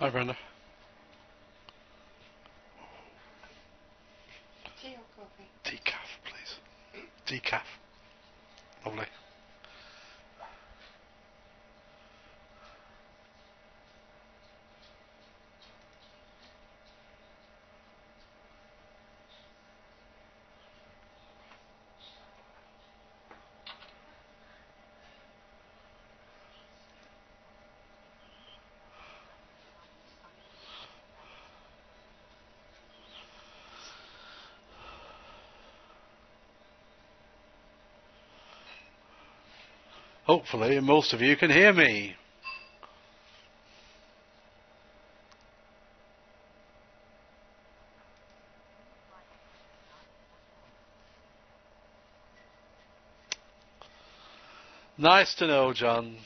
Hi, Brenda. Hopefully, most of you can hear me. Nice to know, John.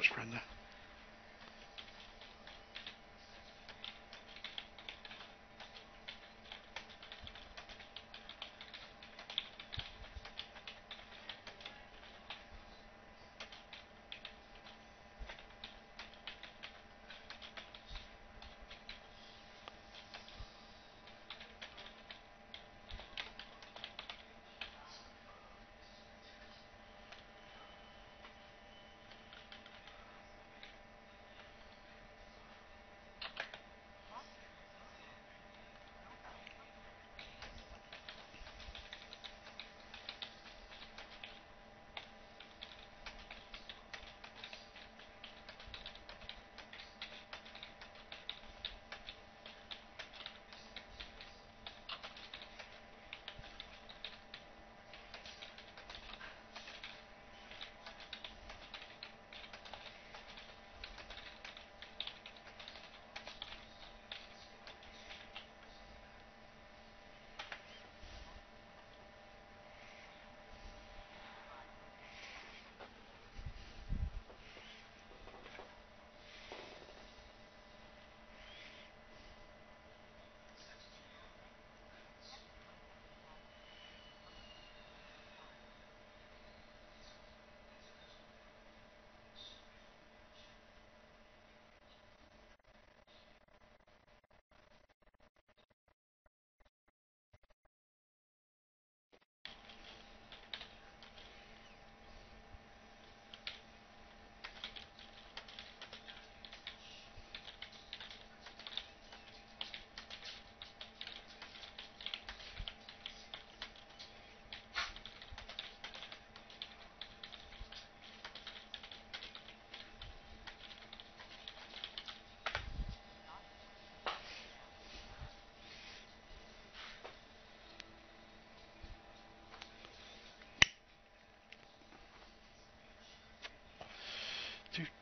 Much, Brenda.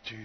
Do,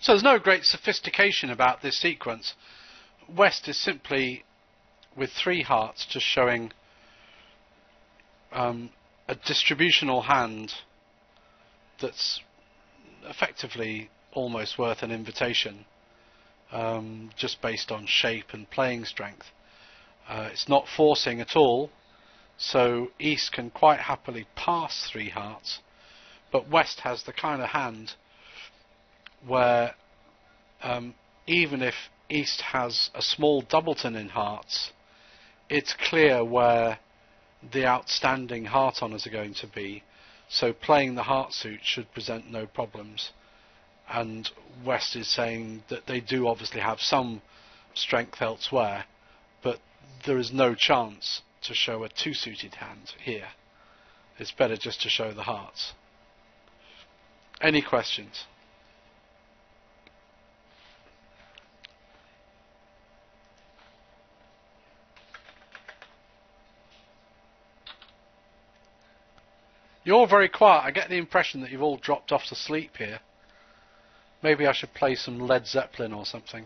So there's no great sophistication about this sequence. West is simply with three hearts just showing um, a distributional hand that's effectively almost worth an invitation um, just based on shape and playing strength. Uh, it's not forcing at all, so East can quite happily pass three hearts, but West has the kind of hand where um, even if East has a small doubleton in hearts, it's clear where the outstanding heart honours are going to be. So playing the heart suit should present no problems and West is saying that they do obviously have some strength elsewhere, but there is no chance to show a two-suited hand here. It's better just to show the hearts. Any questions? You're very quiet. I get the impression that you've all dropped off to sleep here. Maybe I should play some Led Zeppelin or something.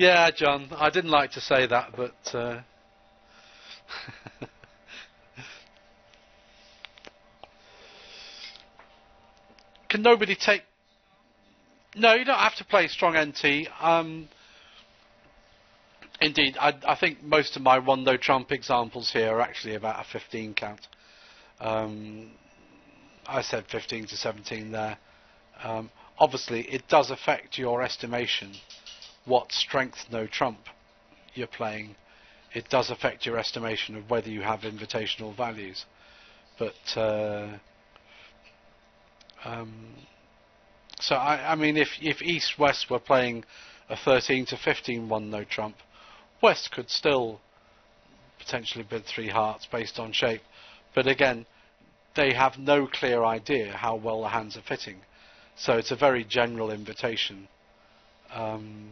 Yeah, John, I didn't like to say that, but. Uh, Can nobody take. No, you don't have to play strong NT. Um, indeed, I, I, think most of my one trump examples here are actually about a 15 count. Um, I said 15 to 17 there. Um, obviously, it does affect your estimation what strength no trump you're playing, it does affect your estimation of whether you have invitational values. But uh, um, so I, I, mean, if if East West were playing a 13 to 15 one no trump, West could still potentially bid three hearts based on shape. But again, they have no clear idea how well the hands are fitting. So it's a very general invitation. Um,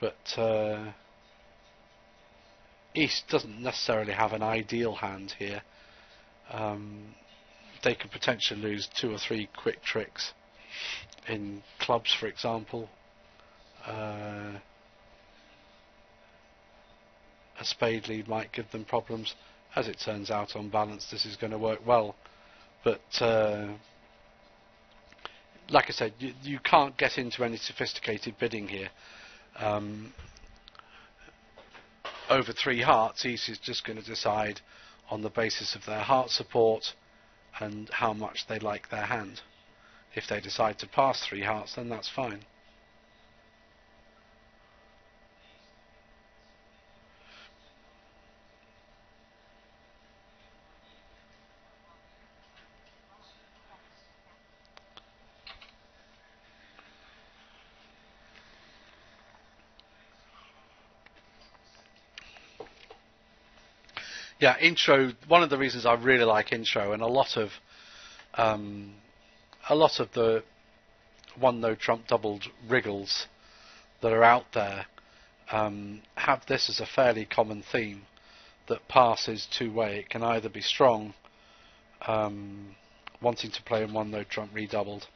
but uh, East doesn't necessarily have an ideal hand here. Um, they could potentially lose two or three quick tricks in clubs, for example. Uh, a spade lead might give them problems. As it turns out, on balance, this is going to work well. But uh, like I said, you, you, can't get into any sophisticated bidding here um, over three hearts, East is just going to decide on the basis of their heart support and how much they like their hand. If they decide to pass three hearts, then that's fine. Yeah, intro. One of the reasons I really like intro, and a lot of um, a lot of the one no trump doubled wriggles that are out there um, have this as a fairly common theme that passes two way. It can either be strong, um, wanting to play in one no trump redoubled,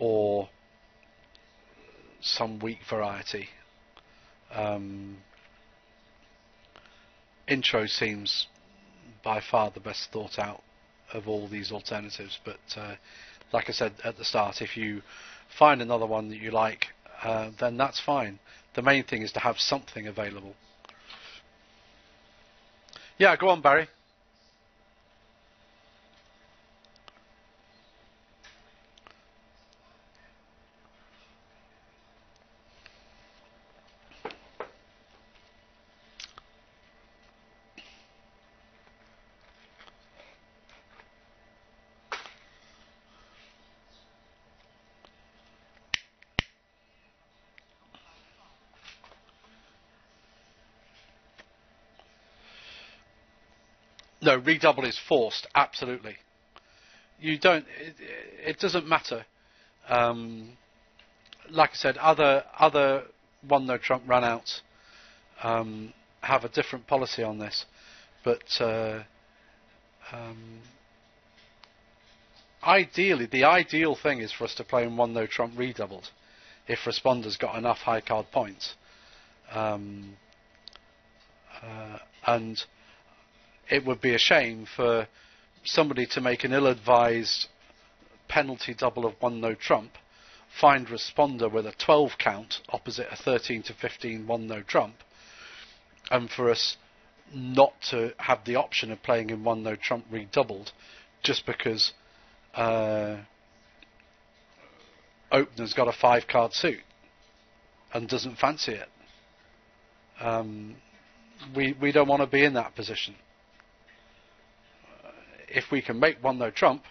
or some weak variety. Um, intro seems by far the best thought out of all these alternatives. But uh, like I said at the start, if you find another one that you like, uh, then that's fine. The main thing is to have something available. Yeah, go on, Barry. No, redouble is forced. Absolutely. You don't. It, it doesn't matter. Um, like I said, other other one no trump runouts um, have a different policy on this, but uh, um, ideally, the ideal thing is for us to play in one no trump redoubled if responders got enough high card points. Um, uh, and it would be a shame for somebody to make an ill-advised penalty double of one no trump, find responder with a 12 count opposite a 13 to 15 one no trump, and for us not to have the option of playing in one no trump redoubled just because uh, opener's got a five card suit and doesn't fancy it. Um, we we don't want to be in that position. If we can make one no trump,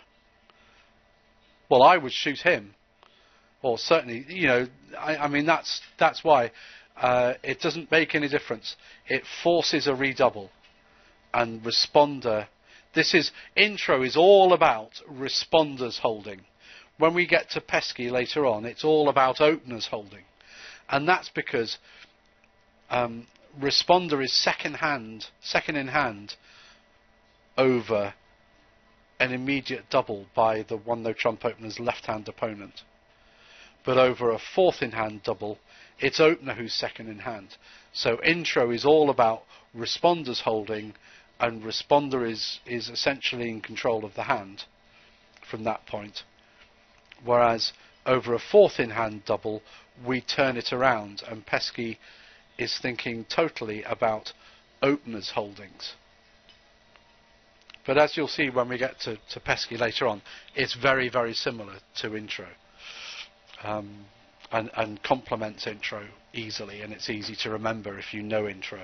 well, I would shoot him, or certainly, you know, I, I mean that's that's why uh, it doesn't make any difference. It forces a redouble and responder. This is intro is all about responders holding. When we get to pesky later on, it's all about openers holding, and that's because um, responder is second hand, second in hand over an immediate double by the one no trump opener's left hand opponent. But over a fourth in hand double, it's opener who's second in hand. So intro is all about responders holding, and responder is, is essentially in control of the hand from that point. Whereas over a fourth in hand double, we turn it around, and Pesky is thinking totally about openers holdings. But as you'll see when we get to, to Pesky later on, it's very, very similar to intro. Um, and, and complements intro easily, and it's easy to remember if you know intro.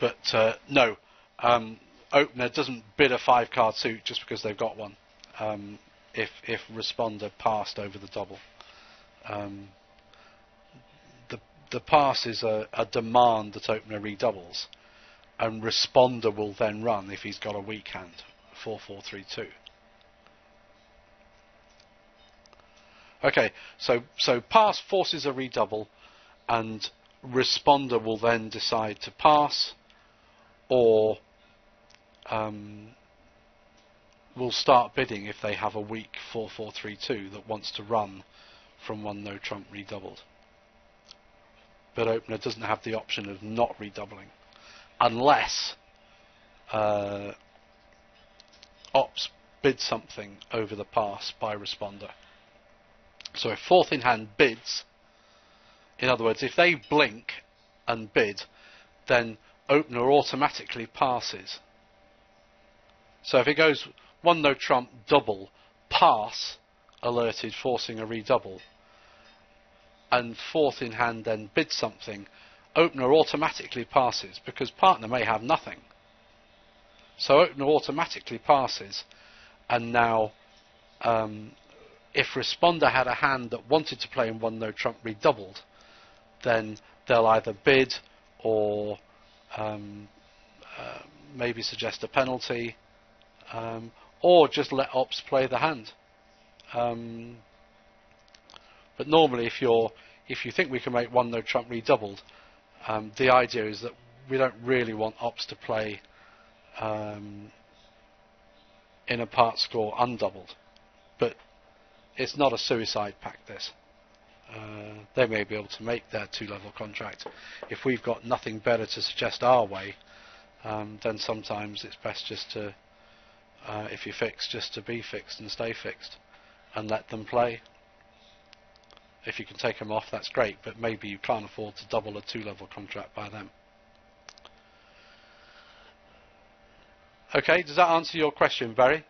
But uh, no, um, opener doesn't bid a five card suit just because they've got one. Um, if if responder passed over the double, um, the the pass is a, a demand that opener redoubles, and responder will then run if he's got a weak hand, four four three two. Okay, so so pass forces a redouble, and responder will then decide to pass, or um, will start bidding if they have a weak four four three two that wants to run from one no trump redoubled. But opener doesn't have the option of not redoubling, unless uh, ops bid something over the pass by responder. So if fourth in hand bids, in other words, if they blink and bid, then opener automatically passes. So if it goes one no trump double, pass, alerted, forcing a redouble, and fourth in hand then bids something, opener automatically passes because partner may have nothing. So opener automatically passes, and now um, if responder had a hand that wanted to play in one no trump redoubled, then they'll either bid or um, uh, maybe suggest a penalty, um, or just let ops play the hand. Um, but normally, if you're if you think we can make one no trump redoubled, um, the idea is that we don't really want ops to play um, in a part score undoubled. But it's not a suicide pact. This. Uh, they may be able to make their two-level contract. If we've got nothing better to suggest our way, um, then sometimes it's best just to, uh, if you're fixed, just to be fixed and stay fixed, and let them play. If you can take them off, that's great, but maybe you can't afford to double a two-level contract by them. Okay, does that answer your question, Barry?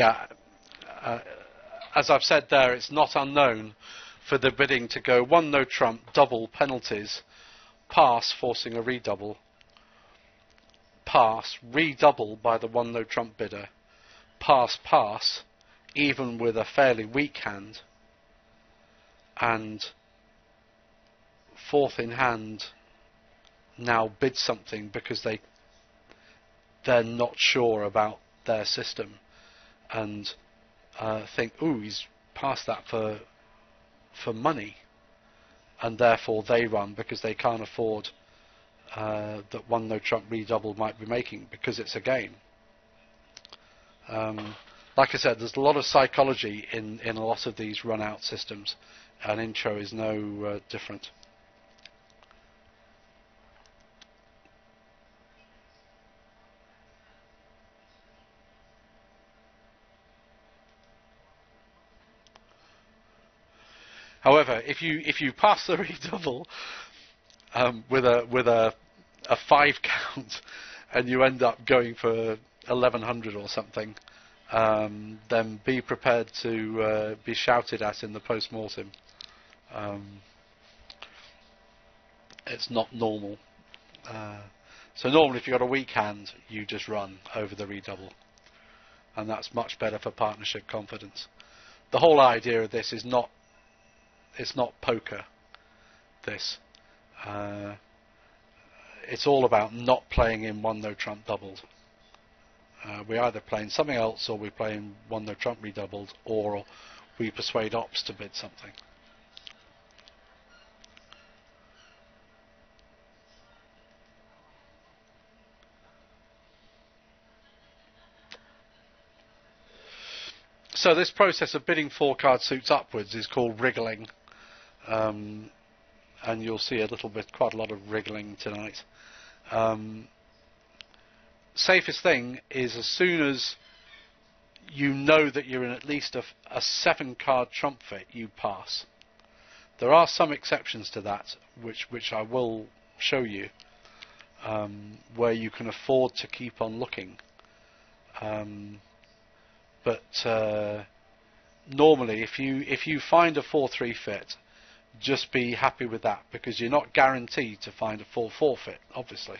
Yeah, uh, as I've said there, it's not unknown for the bidding to go one no trump, double penalties, pass, forcing a redouble, pass, redouble by the one no trump bidder, pass, pass, even with a fairly weak hand, and fourth in hand now bid something because they they're not sure about their system and uh, think, "Ooh, he's passed that for for money," and therefore they run because they can't afford uh, that one no trump redouble might be making because it's a game. Um, like I said, there's a lot of psychology in, in a lot of these run out systems, and intro is no uh, different. However, if you if you pass the redouble um, with a with a a five count and you end up going for 1100 or something, um, then be prepared to uh, be shouted at in the post mortem. Um, it's not normal. Uh, so normally, if you've got a weak hand, you just run over the redouble, and that's much better for partnership confidence. The whole idea of this is not it's not poker. This. Uh, it's all about not playing in one no trump doubled. Uh, we're either playing something else or we're playing one no trump redoubled or we persuade ops to bid something. So this process of bidding four card suits upwards is called wriggling. Um, and you'll see a little bit, quite a lot of wriggling tonight. Um, safest thing is as soon as you know that you're in at least a, a seven card trump fit, you pass. There are some exceptions to that, which which I will show you, um, where you can afford to keep on looking. Um, but uh, normally, if you if you find a four three fit just be happy with that because you're not guaranteed to find a 4-4 fit, obviously.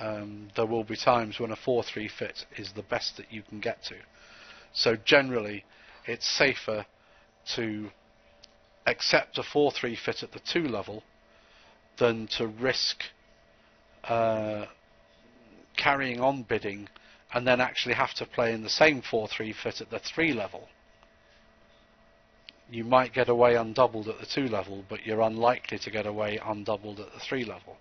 Um, there will be times when a 4-3 fit is the best that you can get to. So generally, it's safer to accept a 4-3 fit at the 2 level than to risk uh, carrying on bidding and then actually have to play in the same 4-3 fit at the 3 level you might get away undoubled at the two level, but you're unlikely to get away undoubled at the three level.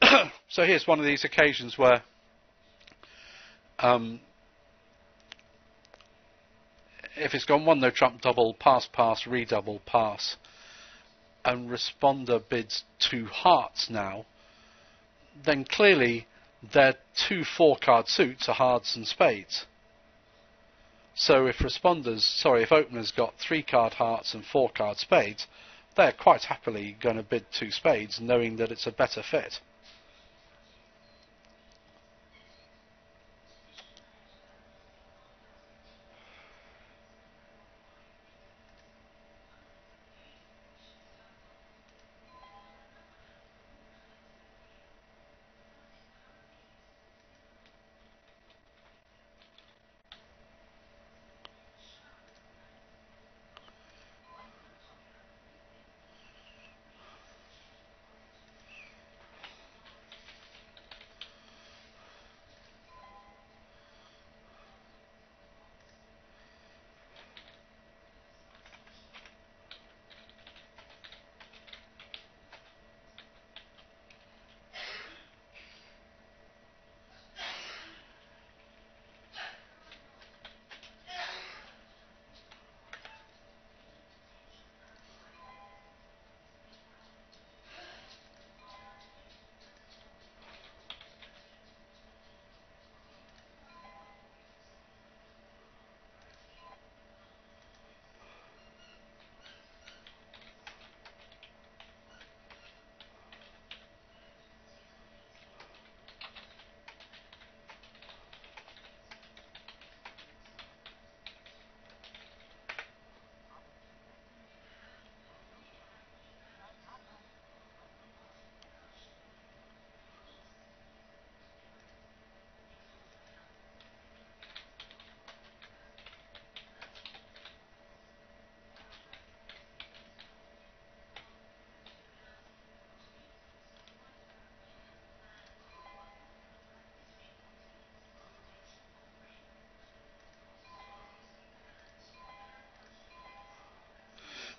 so here's one of these occasions where um, if it's gone one no trump double, pass pass, redouble, pass, and responder bids two hearts now, then clearly their two four card suits are hearts and spades. So if responders, sorry, if openers got three card hearts and four card spades, they're quite happily going to bid two spades, knowing that it's a better fit.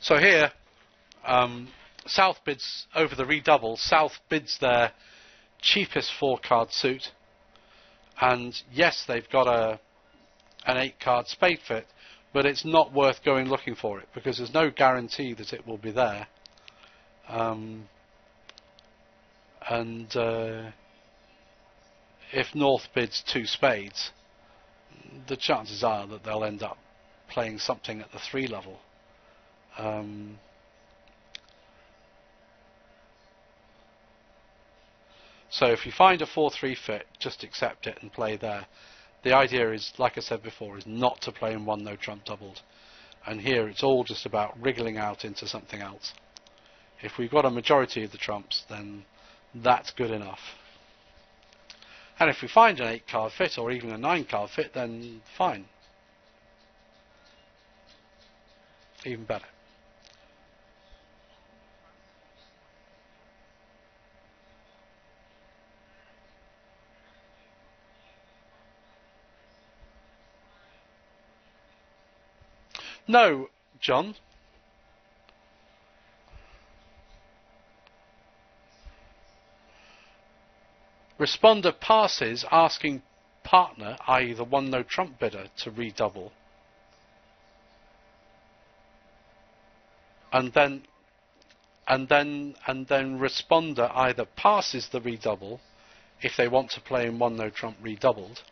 So here, um, South bids over the redouble. South bids their cheapest four card suit, and yes, they've got a an eight card spade fit, but it's not worth going looking for it because there's no guarantee that it will be there. Um, and uh, if North bids two spades, the chances are that they'll end up playing something at the three level. Um, so if you find a 4-3 fit, just accept it and play there. The idea is, like I said before, is not to play in one no trump doubled. And here it's all just about wriggling out into something else. If we've got a majority of the trumps, then that's good enough. And if we find an 8 card fit or even a 9 card fit, then fine. Even better. No, John. Responder passes asking partner, i.e. the one no trump bidder, to redouble. And then and then and then responder either passes the redouble if they want to play in one no trump redoubled,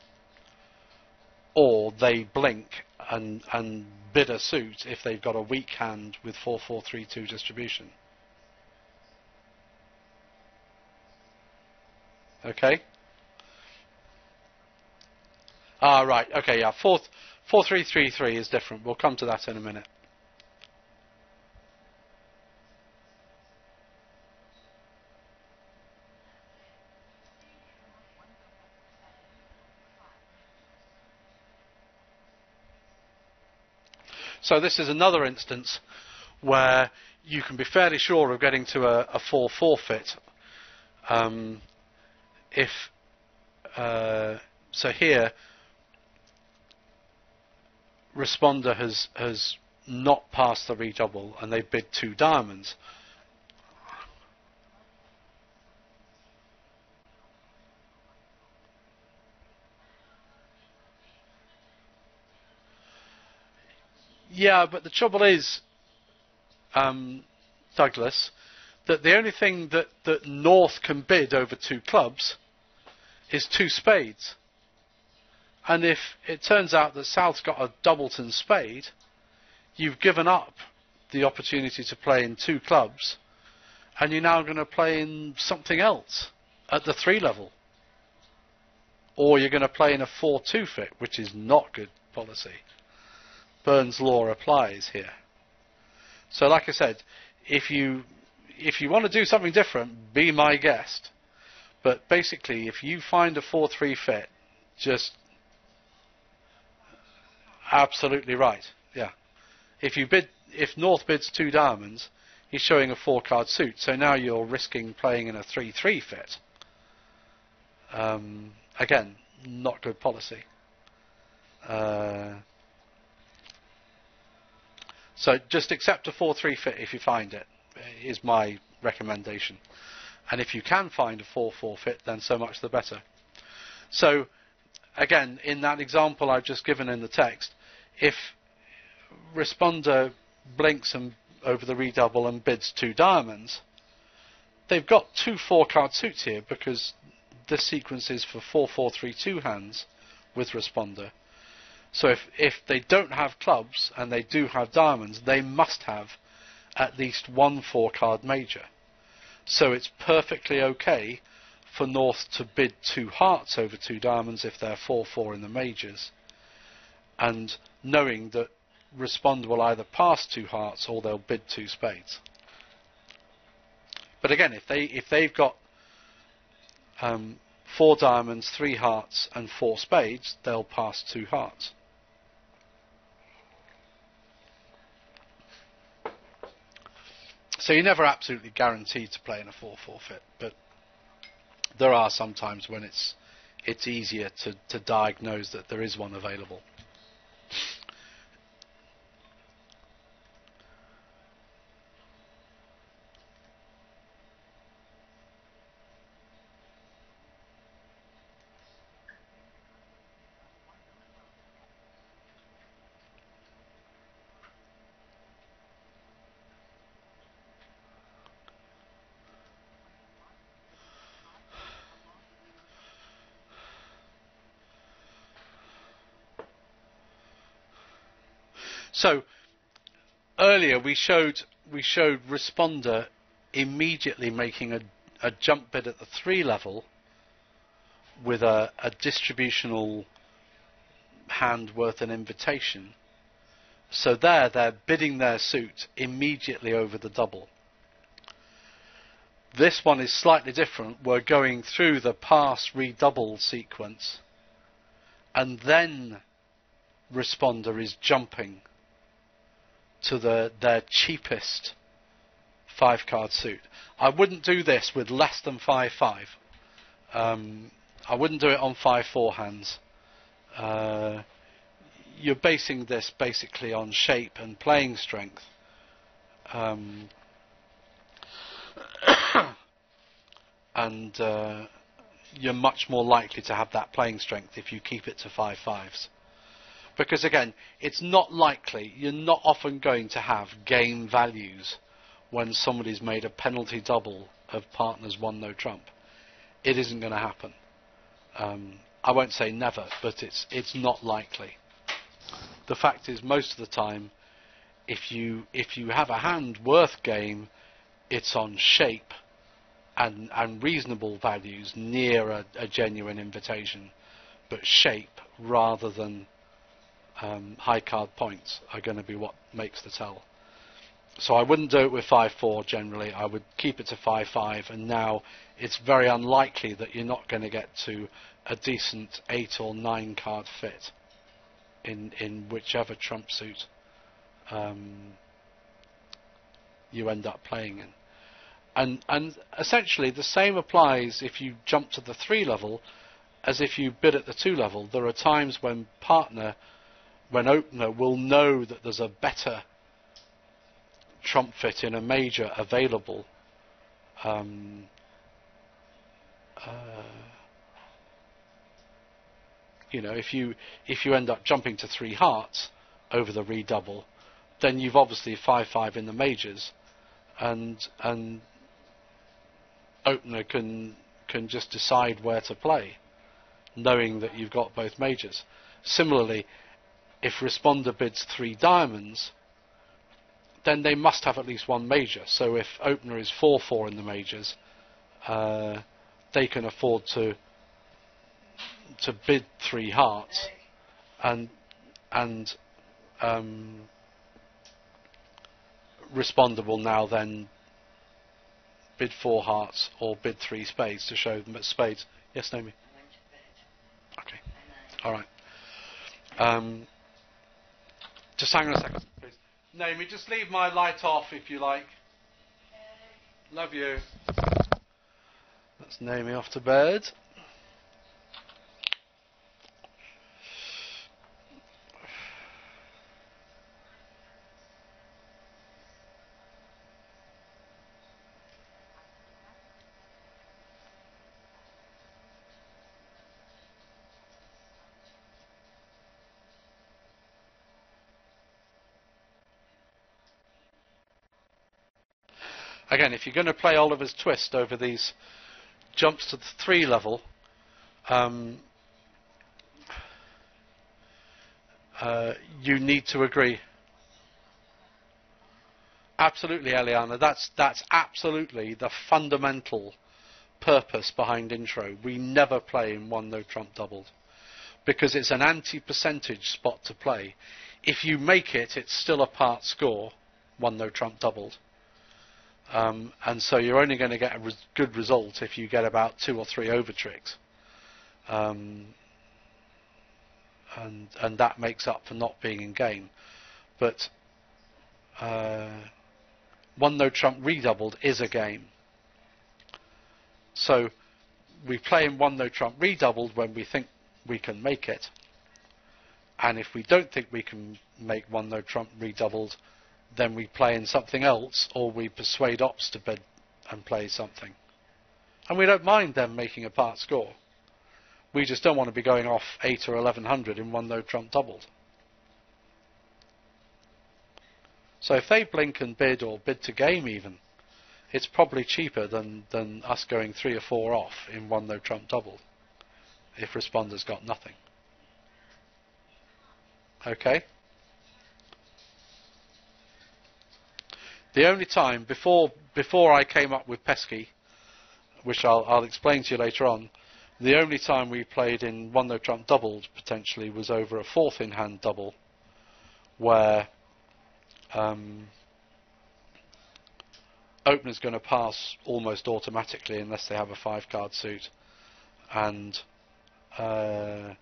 or they blink and and bid a suit if they've got a weak hand with four four three two distribution. Okay. Ah, right. Okay, yeah. Four, four three three three is different. We'll come to that in a minute. So this is another instance where you can be fairly sure of getting to a, a 4-4 fit. Um, if uh, so, here responder has has not passed the redouble and they bid two diamonds. Yeah, but the trouble is, um, Douglas, that the only thing that, that North can bid over two clubs is two spades. And if it turns out that South's got a doubleton spade, you've given up the opportunity to play in two clubs, and you're now going to play in something else at the three level. Or you're going to play in a 4 2 fit, which is not good policy. Burns' law applies here. So, like I said, if you if you want to do something different, be my guest. But basically, if you find a 4-3 fit, just absolutely right. Yeah. If you bid, if North bids two diamonds, he's showing a four-card suit. So now you're risking playing in a 3-3 fit. Um, again, not good policy. Uh, so just accept a 4-3 fit if you find it, eh, is my recommendation. And if you can find a 4-4 fit, then so much the better. So again, in that example I've just given in the text, if responder blinks and over the redouble and bids two diamonds, they've got two four card suits here because this sequence is for 4-4-3-2 hands with responder. So if, if they don't have clubs and they do have diamonds, they must have at least one four card major. So it's perfectly okay for North to bid two hearts over two diamonds if they're 4-4 in the majors. And knowing that respond will either pass two hearts or they'll bid two spades. But again, if they if they've got um, four diamonds, three hearts, and four spades, they'll pass two hearts. So you're never absolutely guaranteed to play in a 4 fit, but there are some times when it's it's easier to, to diagnose that there is one available. So earlier we showed we showed responder immediately making a, a jump bid at the three level with a, a distributional hand worth an invitation. So there they're bidding their suit immediately over the double. This one is slightly different. We're going through the pass redouble sequence and then responder is jumping to the, their cheapest five card suit. I wouldn't do this with less than 5 5. Um, I wouldn't do it on 5 4 hands. Uh, you're basing this basically on shape and playing strength. Um, and uh, you're much more likely to have that playing strength if you keep it to five fives. Because again, it's not likely, you're not often going to have game values when somebody's made a penalty double of partners one no trump. It isn't going to happen. Um, I won't say never, but it's it's not likely. The fact is, most of the time, if you if you have a hand worth game, it's on shape and and reasonable values near a, a genuine invitation, but shape rather than um, high card points are going to be what makes the tell. So I wouldn't do it with 5-4 generally. I would keep it to 5-5, and now it's very unlikely that you're not going to get to a decent 8 or 9 card fit in, in whichever trump suit um, you end up playing in. And, and essentially the same applies if you jump to the 3 level as if you bid at the 2 level. There are times when partner when opener will know that there's a better trump fit in a major available. Um, uh, you know, if you if you end up jumping to three hearts over the redouble, then you've obviously five five in the majors, and and opener can can just decide where to play, knowing that you've got both majors. Similarly, if responder bids three diamonds, then they must have at least one major. So if opener is 4-4 in the majors, uh, they can afford to to bid three hearts, and and um, responder will now then bid four hearts or bid three spades to show them at spades. Yes, Naomi. Okay. All right. Um, just hang on a second, please. Naomi, just leave my light off if you like. Love you. That's Naomi off to bed. Again, if you're going to play Oliver's Twist over these jumps to the three level, um, uh, you need to agree. Absolutely, Eliana. That's that's absolutely the fundamental purpose behind intro. We never play in one no trump doubled because it's an anti-percentage spot to play. If you make it, it's still a part score. One no trump doubled. Um, and so you're only going to get a res- good result if you get about two or three over tricks. Um, and and that makes up for not being in game. But uh, one no trump redoubled is a game. So we play in one no trump redoubled when we think we can make it, and if we don't think we can make one no trump redoubled, then we play in something else, or we persuade ops to bid and play something. And we don't mind them making a part score. We just don't want to be going off 8 or 1100 in one no trump doubled. So if they blink and bid or bid to game even, it's probably cheaper than, than us going 3 or 4 off in one no trump doubled if responder's got nothing. Okay? The only time before before I came up with Pesky, which I'll, I'll explain to you later on, the only time we played in one no trump doubled potentially was over a fourth in hand double, where um, opener's going to pass almost automatically unless they have a five card suit, and uh,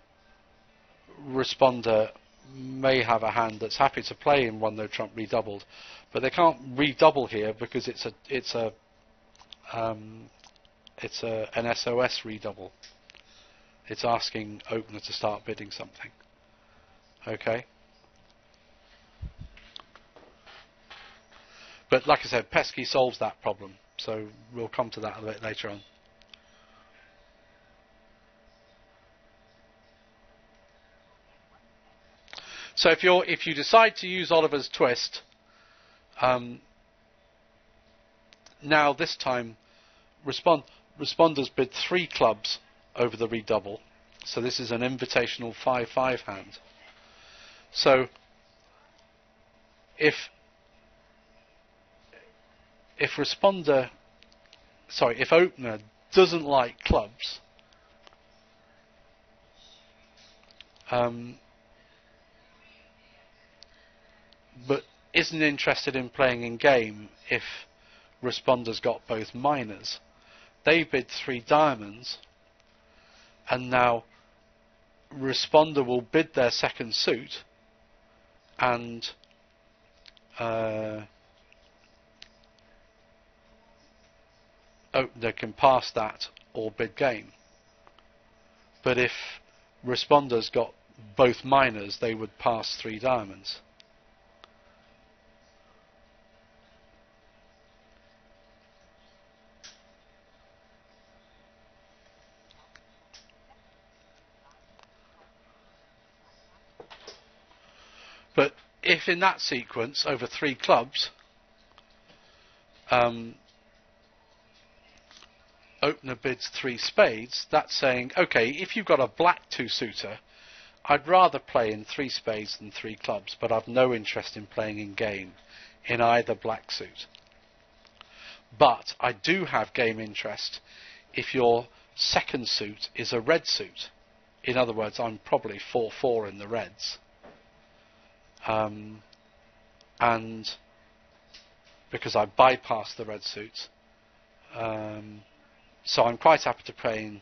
responder may have a hand that's happy to play in one no trump redoubled, but they can't redouble here because it's a it's a um, it's a, an SOS redouble. It's asking opener to start bidding something. Okay. But like I said, Pesky solves that problem, so we'll come to that a bit later on. So if you if you decide to use Oliver's twist, um, now this time respond, responders bid three clubs over the redouble. So this is an invitational 5-5 hand. So if if responder sorry, if opener doesn't like clubs, um, but isn't interested in playing in game if responders got both minors. They bid three diamonds, and now responder will bid their second suit, and uh, opener can pass that or bid game. But if responders got both minors, they would pass three diamonds. But if in that sequence, over three clubs, um, opener bids three spades, that's saying, okay, if you've got a black two-suiter, I'd rather play in three spades than three clubs, but I've no interest in playing in game in either black suit. But I do have game interest if your second suit is a red suit. In other words, I'm probably 4-4 in the reds. Um, and because I bypass the red suits, um, so I'm quite happy to play in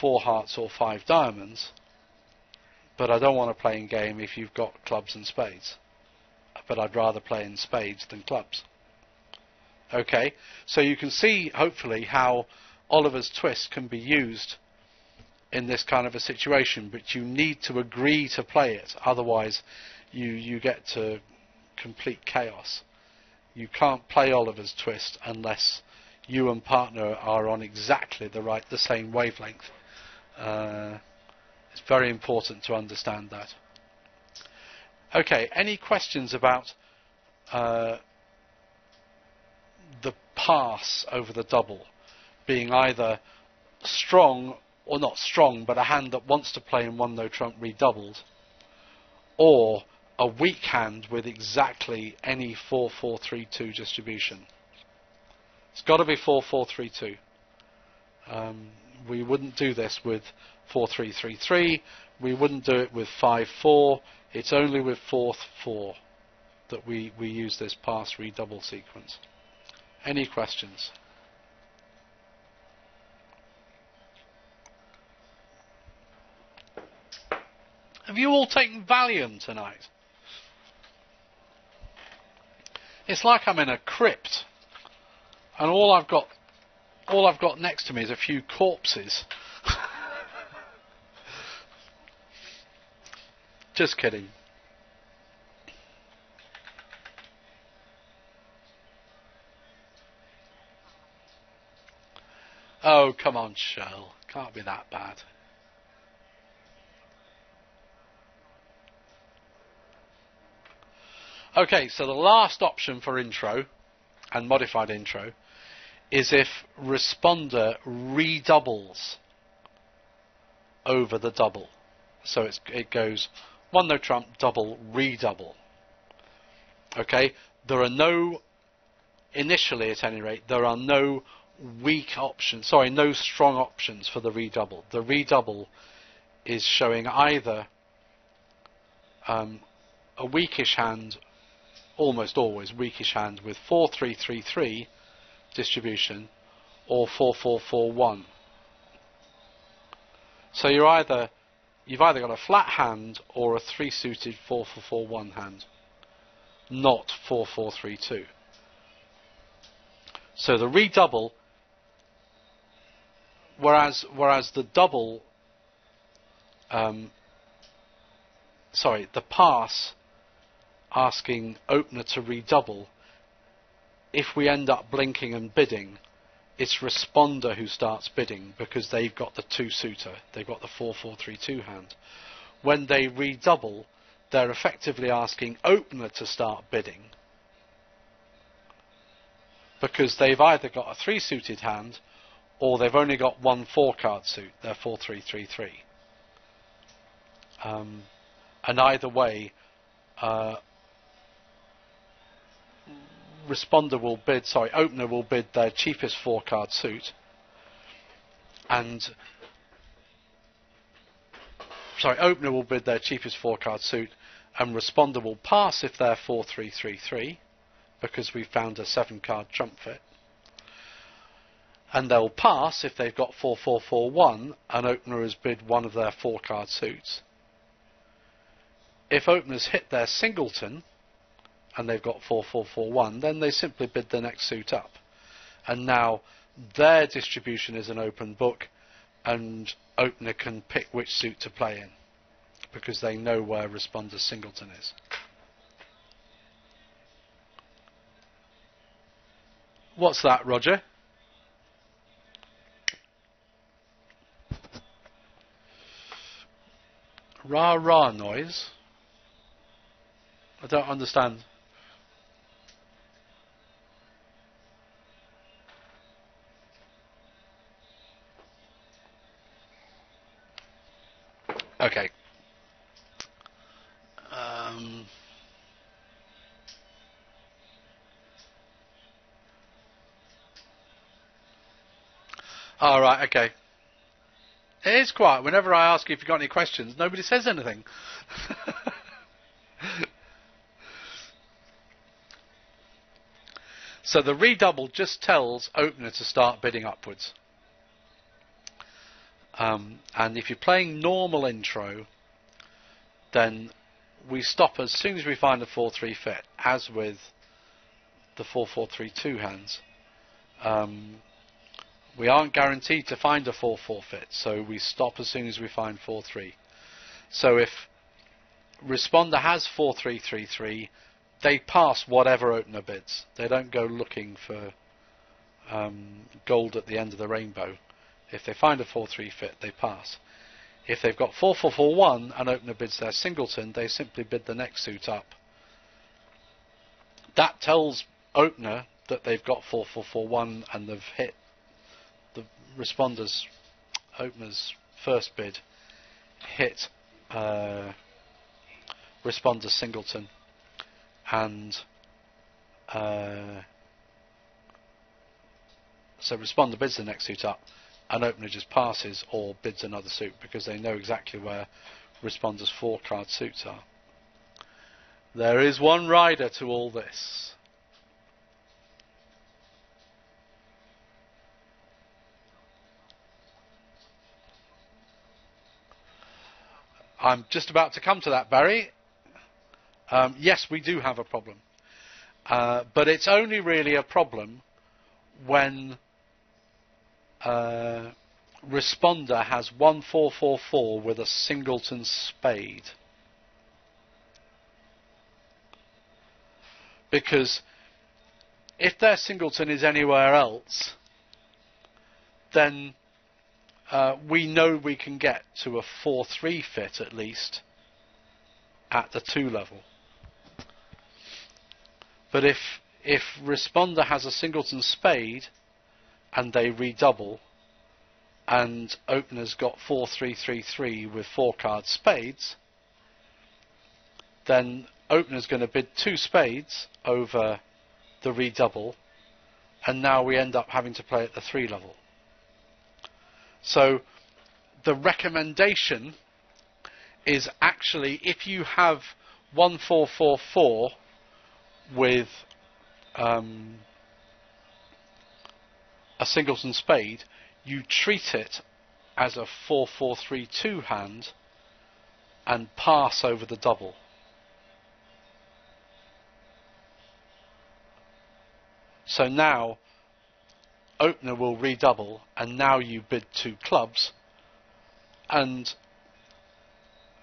four hearts or five diamonds, but I don't want to play in game if you've got clubs and spades. But I'd rather play in spades than clubs. Okay, so you can see hopefully how Oliver's twist can be used in this kind of a situation, but you need to agree to play it, otherwise you you get to complete chaos. You can't play Oliver's twist unless you and partner are on exactly the right the same wavelength. Uh, it's very important to understand that. Okay, any questions about uh, the pass over the double being either strong or not strong, but a hand that wants to play in one no trump redoubled, or a weak hand with exactly any 4-4-3-2 distribution. It's got to be 4-4-3-2. Um, we wouldn't do this with 4-3-3-3. We wouldn't do it with 5-4. It's only with 4-4 that we, we use this pass redouble sequence. Any questions? Have you all taken Valium tonight? It's like I'm in a crypt, and all I've got, all I've got next to me is a few corpses. Just kidding. Oh, come on, Shell. Can't be that bad. Okay, so the last option for intro and modified intro is if responder redoubles over the double. So it goes one no trump, double, redouble. Okay, there are no initially at any rate, there are no weak options, sorry, no strong options for the redouble. The redouble is showing either um, a weakish hand, almost always weakish hand with 4333 distribution or 4441. So you're either you've either got a flat hand or a three suited 4441 hand, not 4432. So the redouble whereas whereas the double um, sorry the pass asking opener to redouble. If we end up blinking and bidding it's responder who starts bidding because they've got the two suitor they've got the 4432 hand. When they redouble they're effectively asking opener to start bidding because they've either got a three suited hand or they've only got one four card suit, they're 4333. Um, and either way, uh, responder will bid, sorry, opener will bid their cheapest four card suit, and sorry, opener will bid their cheapest four card suit, and responder will pass if they're 4333 because we found a seven card trump fit and they'll pass if they've got 4441 and opener has bid one of their four card suits. If openers hit their singleton and they've got 4441, then they simply bid the next suit up. And now their distribution is an open book and opener can pick which suit to play in because they know where responder's singleton is. What's that, Roger? Rah rah noise. I don't understand. Okay. Um, all right. Okay. It is quiet. Whenever I ask you if you've got any questions, nobody says anything. so the redouble just tells opener to start bidding upwards. Um, and if you're playing normal intro, then we stop as soon as we find a 4-3 fit, as with the 4-4-3-2 hands. Um, we aren't guaranteed to find a 4-4 fit, so we stop as soon as we find 4-3. So if responder has 4-3-3-3, they pass whatever opener bids. They don't go looking for um, gold at the end of the rainbow. If they find a 4-3 fit, they pass. If they've got 4-4-4-1 and opener bids their singleton, they simply bid the next suit up. That tells opener that they've got 4-4-4-1 and they've hit the responders openers first bid hit uh, responder singleton and uh, so responder bids the next suit up and opener just passes or bids another suit because they know exactly where responder's four card suits are. There is one rider to all this. I'm just about to come to that, Barry. Um, yes, we do have a problem. Uh, but it's only really a problem when uh, responder has 1444 with a singleton spade. Because if their singleton is anywhere else, then uh, we know we can get to a 4-3 fit at least at the 2 level. But if if responder has a singleton spade and they redouble and opener's got 4-3-3-3 with 4 card spades, then opener's going to bid two spades over the redouble and now we end up having to play at the three level. So the recommendation is actually if you have 1444 with um, a singleton spade, you treat it as a 4-4-3-2 hand and pass over the double. So now opener will redouble and now you bid two clubs and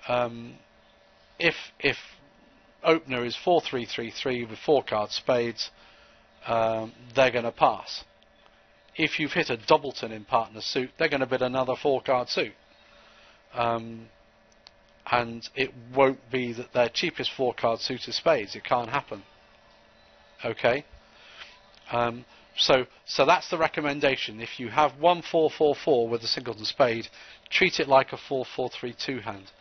um, if if opener is 4333 with four card spades um, they're going to pass if you've hit a doubleton in partner suit they're going to bid another four card suit um, and it won't be that their cheapest four card suit is spades it can't happen okay um, so, so that's the recommendation. If you have one four four four with a singleton spade, treat it like a four four three two hand,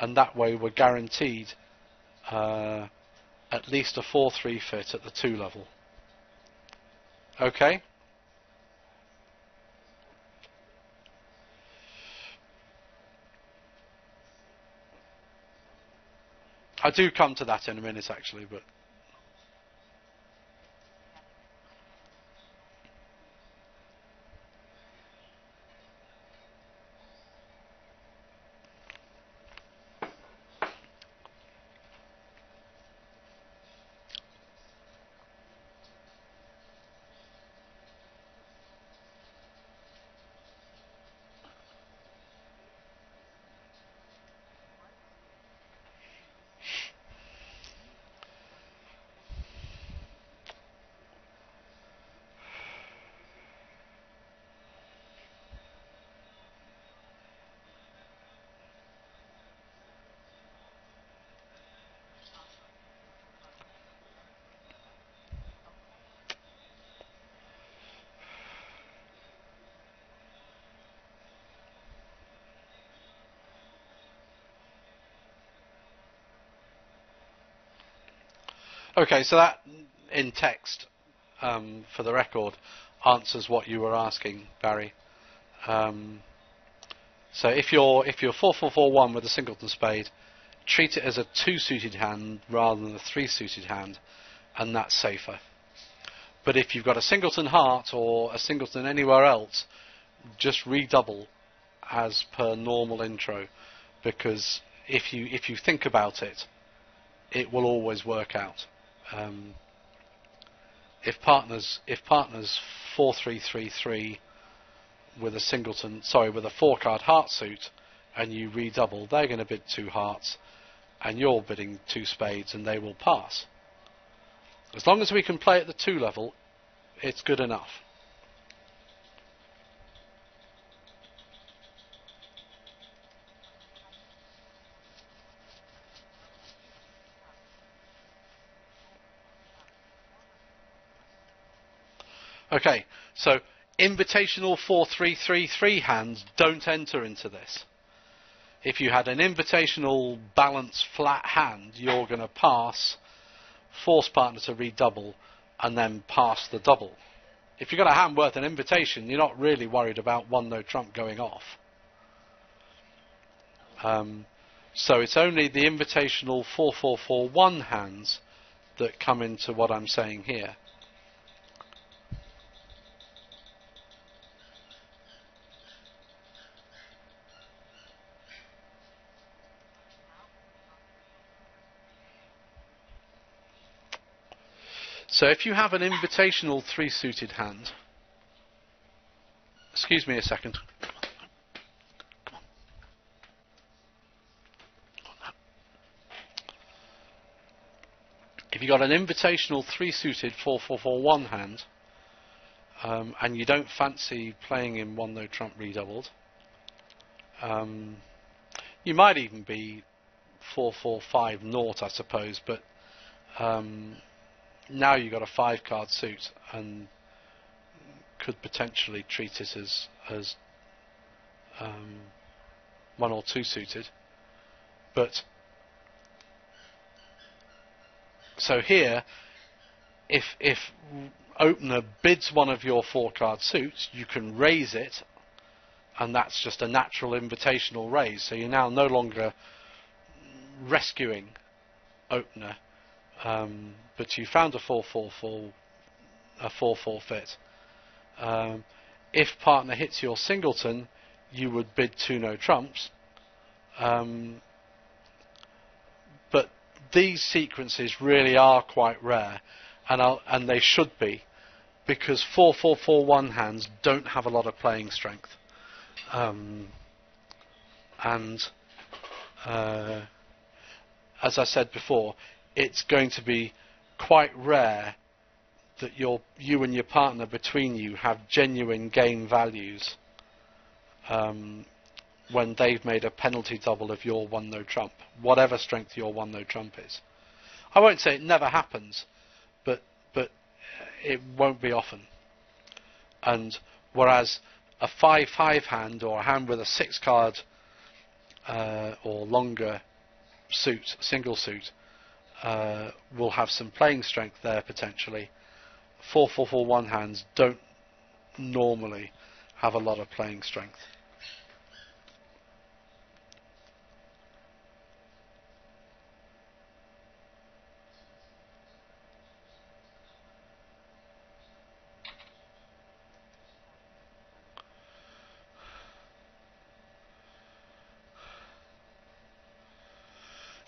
and that way we're guaranteed uh, at least a four three fit at the two level. Okay. I do come to that in a minute, actually, but. Okay, so that in text, um, for the record, answers what you were asking, Barry. Um, so if you're if you're four four four one with a singleton spade, treat it as a two suited hand rather than a three suited hand, and that's safer. But if you've got a singleton heart or a singleton anywhere else, just redouble as per normal intro, because if you if you think about it, it will always work out um, if partners if partners four three three three with a singleton sorry with a four card heart suit and you redouble they're going to bid two hearts and you're bidding two spades and they will pass. As long as we can play at the two level it's good enough Okay, so invitational 4333 hands don't enter into this. If you had an invitational balanced flat hand, you're going to pass, force partner to redouble, and then pass the double. If you've got a hand worth an invitation, you're not really worried about one no trump going off. Um, so it's only the invitational 4441 hands that come into what I'm saying here. So if you have an invitational three suited hand, excuse me a second. If you've got an invitational three suited 4441 hand, um, and you don't fancy playing in one no trump redoubled, um, you might even be 445 naught, I suppose, but um, now you've got a five card suit and could potentially treat it as as um, one or two suited. But so here, if if opener bids one of your four card suits, you can raise it, and that's just a natural invitational raise. So you're now no longer rescuing opener, um, but you found a 4 4 4 a 4 4 fit. Um, if partner hits your singleton, you would bid two no trumps. Um, but these sequences really are quite rare, and, and they should be, because 4 4 4 1 hands don't have a lot of playing strength. Um, and uh, as I said before, it's going to be quite rare that your, you and your partner between you have genuine game values um, when they've made a penalty double of your one no trump, whatever strength your one no trump is. I won't say it never happens, but but it won't be often. And whereas a five five hand or a hand with a six card uh, or longer suit, single suit, uh, will have some playing strength there potentially. Four four four one hands don't normally have a lot of playing strength.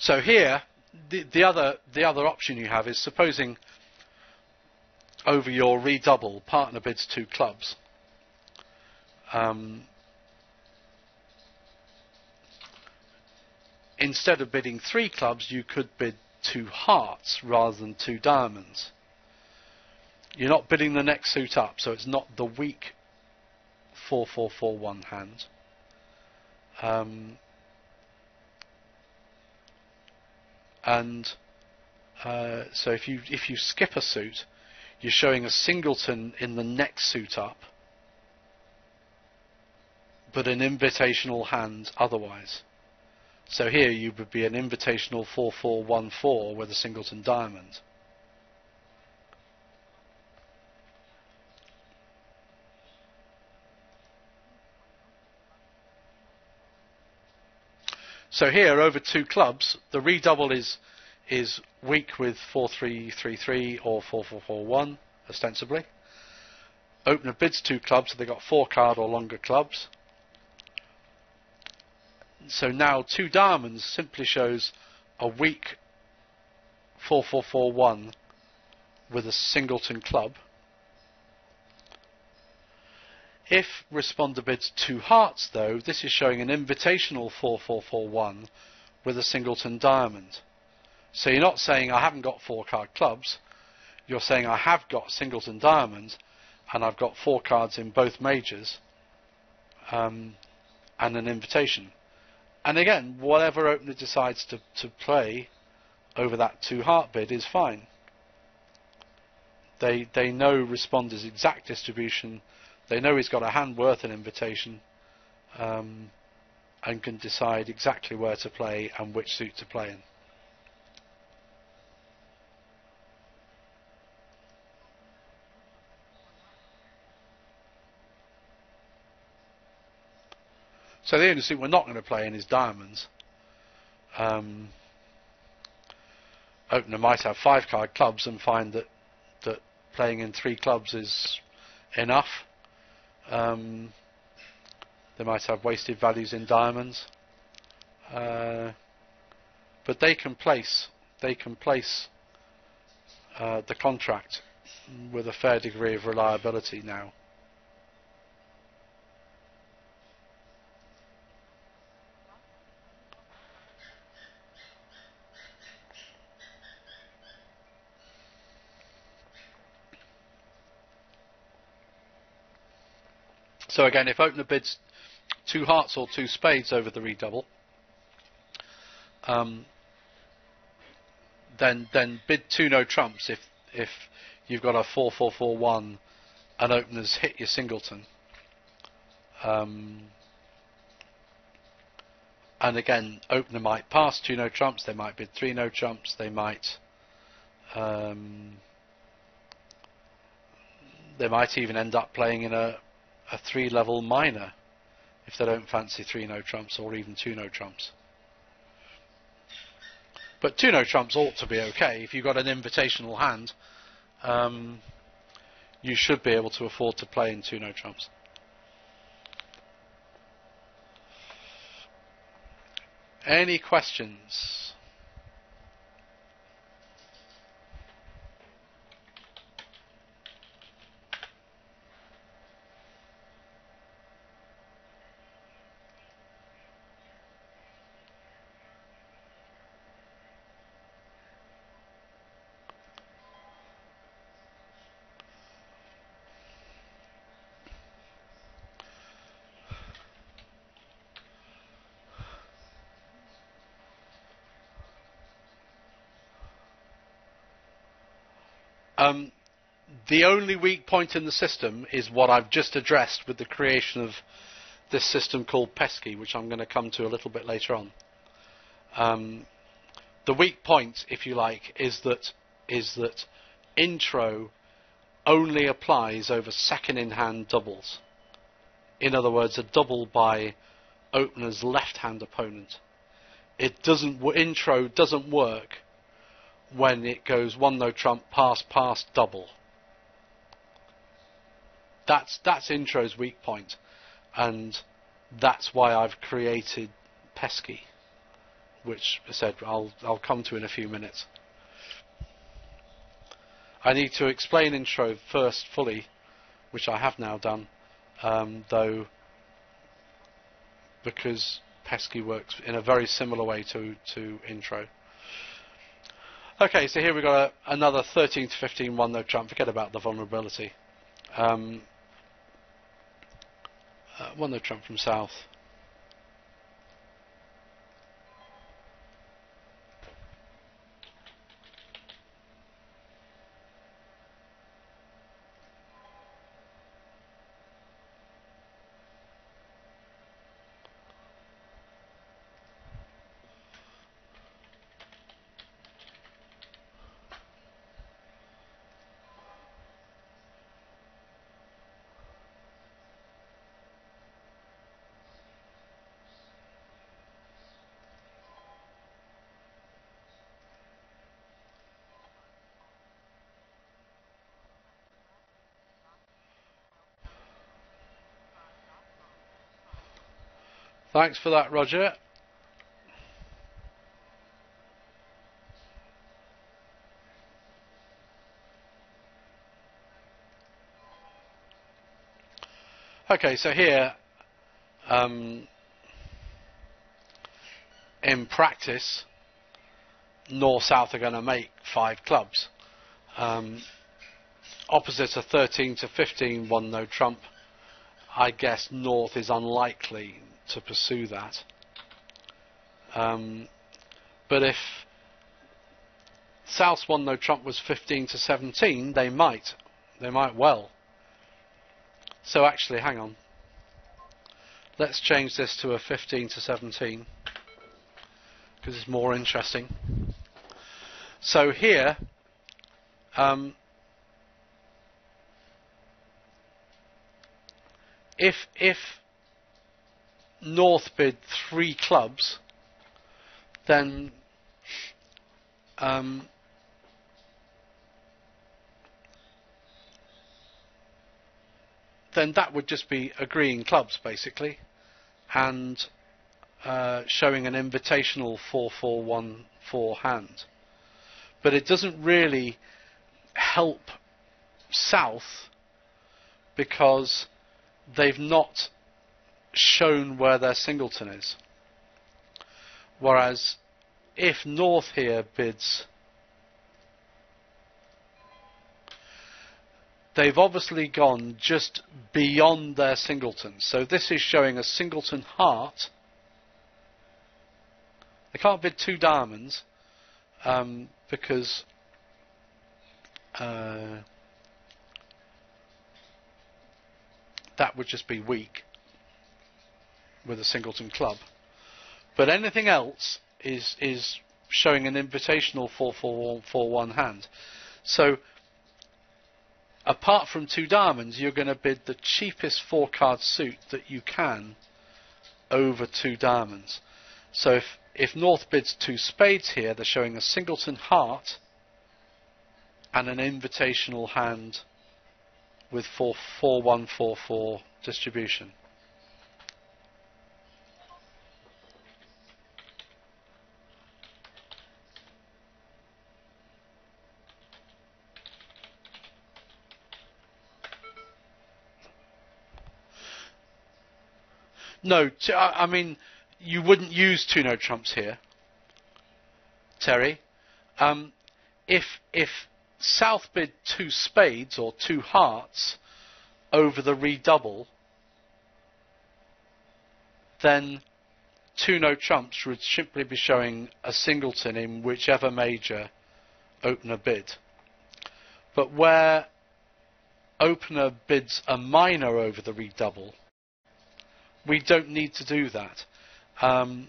So here, the, the, other the other option you have is supposing over your redouble partner bids two clubs. Um, instead of bidding three clubs, you could bid two hearts rather than two diamonds. You're not bidding the next suit up, so it's not the weak 4441 hand. Um, and uh, so if you if you skip a suit, you're showing a singleton in the next suit up, but an invitational hand otherwise. So here you would be an invitational 4414 with a singleton diamond. So here, over two clubs, the redouble is is weak with 4333 or 4441, ostensibly. Opener bids two clubs, so they've got four card or longer clubs. So now two diamonds simply shows a weak 4441 with a singleton club. If responder bids two hearts, though, this is showing an invitational 4441 with a singleton diamond. So you're not saying I haven't got four card clubs, you're saying I have got singleton diamond and I've got four cards in both majors um, and an invitation. And again, whatever opener decides to, to play over that two heart bid is fine. They they know responder's exact distribution they know he's got a hand worth an invitation um, and can decide exactly where to play and which suit to play in. So the only suit we're not going to play in is diamonds. Um, opener might have five card clubs and find that that playing in three clubs is enough. Um, they might have wasted values in diamonds, uh, but they can place they can place uh, the contract with a fair degree of reliability now. So again, if opener bids two hearts or two spades over the redouble, um, then then bid two no trumps if if you've got a four four four one and openers hit your singleton. Um, and again, opener might pass two no trumps. They might bid three no trumps. They might um, they might even end up playing in a, a three level minor if they don't fancy three no trumps or even two no trumps. But two no trumps ought to be okay. If you've got an invitational hand, um, you should be able to afford to play in two no trumps. Any questions? Um, the only weak point in the system is what I've just addressed with the creation of this system called Pesky, which I'm going to come to a little bit later on. Um, the weak point, if you like, is that is that intro only applies over second in hand doubles. In other words, a double by opener's left hand opponent. It doesn't intro doesn't work when it goes one no trump pass pass double. That's that's intro's weak point, and that's why I've created pesky, which I said I'll I'll come to in a few minutes. I need to explain intro first fully, which I have now done, um, though because pesky works in a very similar way to to intro. Okay, so here we've got a, another 13 to 15 one no trump. Forget about the vulnerability. Um, uh, one no trump from south. Thanks for that, Roger. Okay, so here, um, in practice, North South are going to make five clubs. Um, opposite a 13 to 15 one no trump. I guess North is unlikely to pursue that. Um, but if South won though trump was 15 to 17, they might. They might well. So actually, hang on. Let's change this to a 15 to 17 because it's more interesting. So here, um, if if North bid three clubs, then um, then that would just be agreeing clubs basically, and uh, showing an invitational four-four-one-four hand. But it doesn't really help South because they've not shown where their singleton is. Whereas if North here bids, they've obviously gone just beyond their singleton. So this is showing a singleton heart. They can't bid two diamonds um, because uh, that would just be weak with a singleton club. But anything else is is showing an invitational 4 4 4 1 hand. So apart from two diamonds, you're going to bid the cheapest four card suit that you can over two diamonds. So if, if North bids two spades here, they're showing a singleton heart and an invitational hand with 4 4 1 4 4 distribution. No, I mean, you wouldn't use two no trumps here, Terry. Um, if if South bid two spades or two hearts over the redouble, then two no trumps would simply be showing a singleton in whichever major opener bid. But where opener bids a minor over the redouble, we don't need to do that. Um,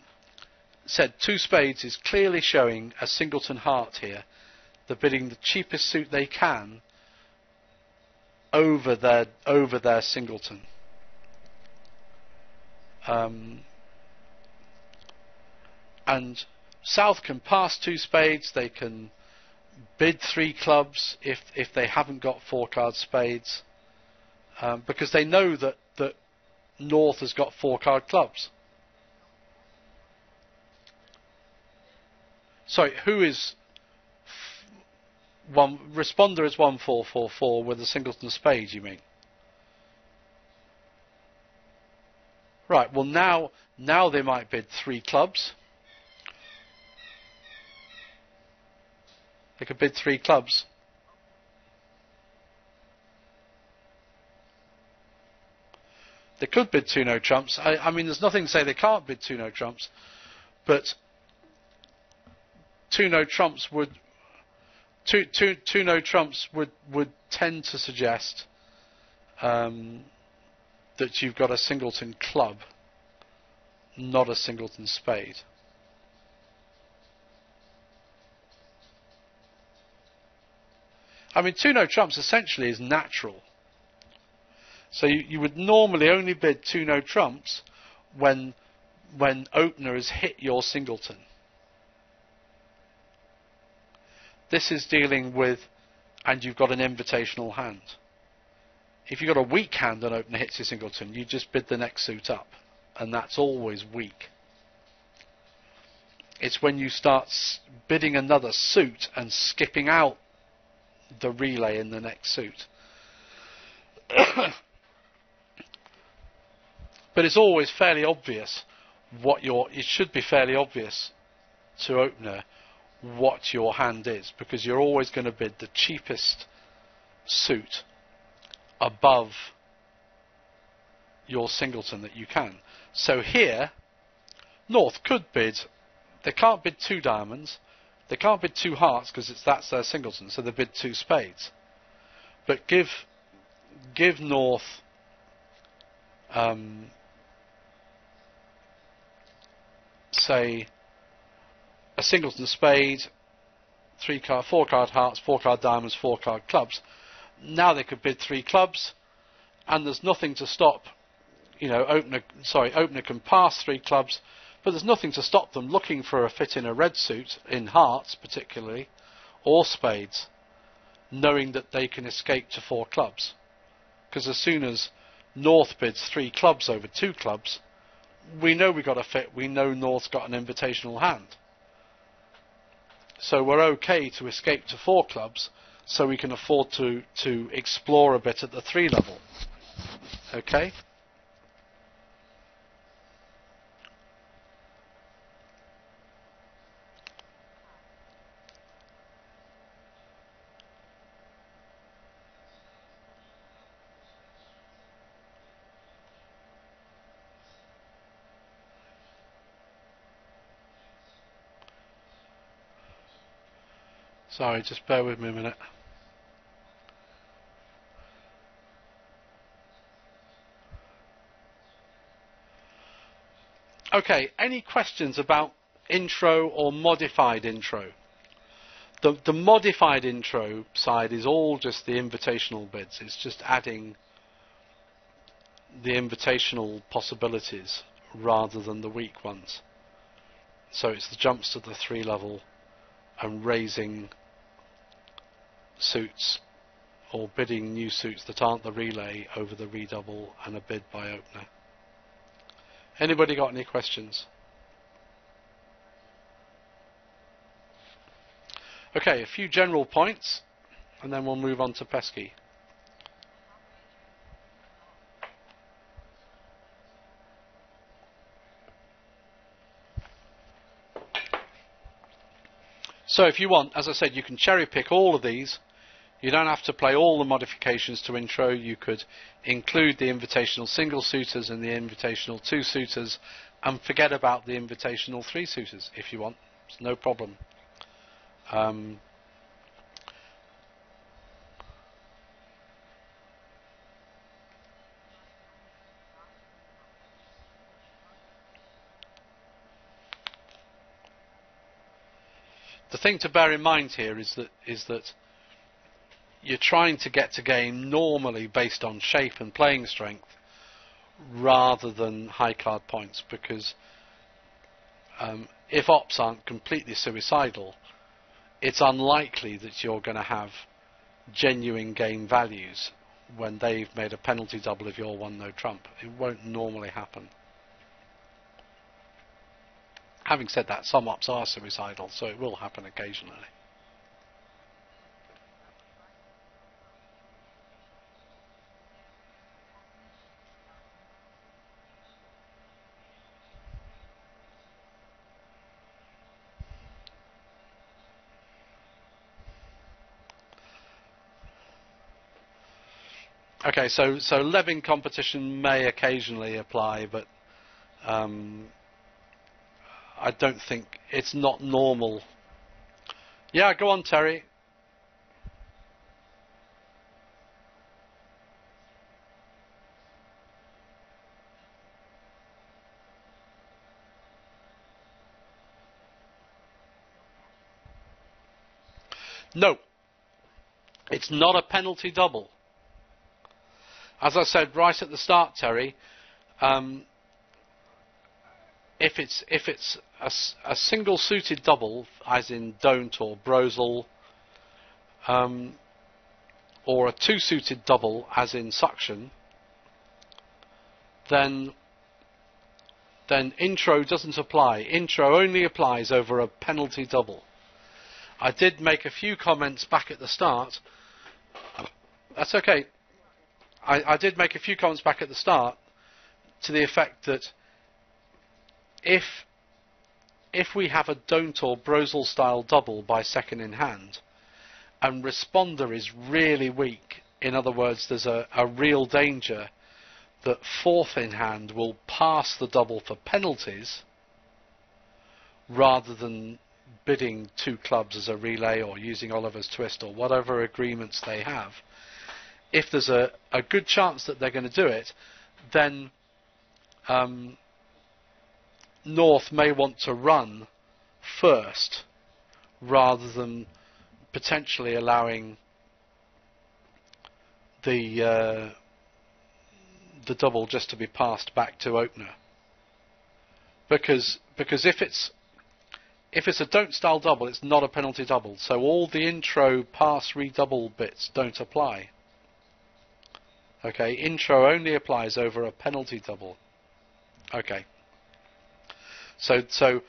said two spades is clearly showing a singleton heart here. They're bidding the cheapest suit they can over their over their singleton. Um, and South can pass two spades. They can bid three clubs if if they haven't got four card spades, um, because they know that that North has got four card clubs. Sorry, who is one responder is one four four four with a singleton spade? You mean? Right. Well, now now they might bid three clubs. They could bid three clubs. They could bid two no trumps. I, I mean, there's nothing to say they can't bid two no trumps, but two no trumps would two, two, two no trumps would, would tend to suggest um, that you've got a singleton club, not a singleton spade. I mean, two no trumps essentially is natural. So you, you would normally only bid two no trumps when when opener has hit your singleton. This is dealing with, and you've got an invitational hand. If you've got a weak hand and opener hits your singleton, you just bid the next suit up, and that's always weak. It's when you start bidding another suit and skipping out the relay in the next suit. but it's always fairly obvious what your. It should be fairly obvious to opener what your hand is because you're always going to bid the cheapest suit above your singleton that you can. So here, North could bid. They can't bid two diamonds. They can't bid two hearts because it's that's their singleton. So they bid two spades. But give give North um, say a singleton spade, three card, four card hearts, four card diamonds, four card clubs. Now they could bid three clubs, and there's nothing to stop. You know, opener sorry, opener can pass three clubs, but there's nothing to stop them looking for a fit in a red suit in hearts particularly, or spades, knowing that they can escape to four clubs, because as soon as North bids three clubs over two clubs, we know we got a fit. We know North's got an invitational hand. So we're okay to escape to four clubs, so we can afford to to explore a bit at the three level. Okay. Sorry, just bear with me a minute. Okay, any questions about intro or modified intro? the, the modified intro side is all just the invitational bids. It's just adding the invitational possibilities rather than the weak ones. So it's the jumps to the three level and raising suits or bidding new suits that aren't the relay over the redouble and a bid by opener. Anybody got any questions? Okay, a few general points, and then we'll move on to pesky. So if you want, as I said, you can cherry pick all of these. You don't have to play all the modifications to intro. You could include the invitational single suitors and the invitational two suitors and forget about the invitational three suitors if you want. It's no problem. Um, the thing to bear in mind here is that is that you're trying to get to game normally based on shape and playing strength rather than high card points because um, if ops aren't completely suicidal, it's unlikely that you're going to have genuine game values when they've made a penalty double if you're one no trump. It won't normally happen. Having said that, some ops are suicidal, so it will happen occasionally. Okay, so so Levin competition may occasionally apply, but um, I don't think it's not normal. Yeah, go on, Terry. No, it's not a penalty double. As I said right at the start, Terry, um, if it's if it's a, a, single suited double, as in don't or Brozel, um, or a two suited double, as in suction, then then intro doesn't apply. Intro only applies over a penalty double. I did make a few comments back at the start. That's okay. I, I did make a few comments back at the start to the effect that if if we have a don't or Brozel style double by second in hand, and responder is really weak, in other words, there's a, a real danger that fourth in hand will pass the double for penalties rather than bidding two clubs as a relay or using Oliver's twist or whatever agreements they have if there's a, a good chance that they're going to do it, then um, North may want to run first rather than potentially allowing the uh, the double just to be passed back to opener. Because because if it's if it's a don't style double, it's not a penalty double. So all the intro pass redouble bits don't apply. Okay, intro only applies over a penalty double. Okay. So so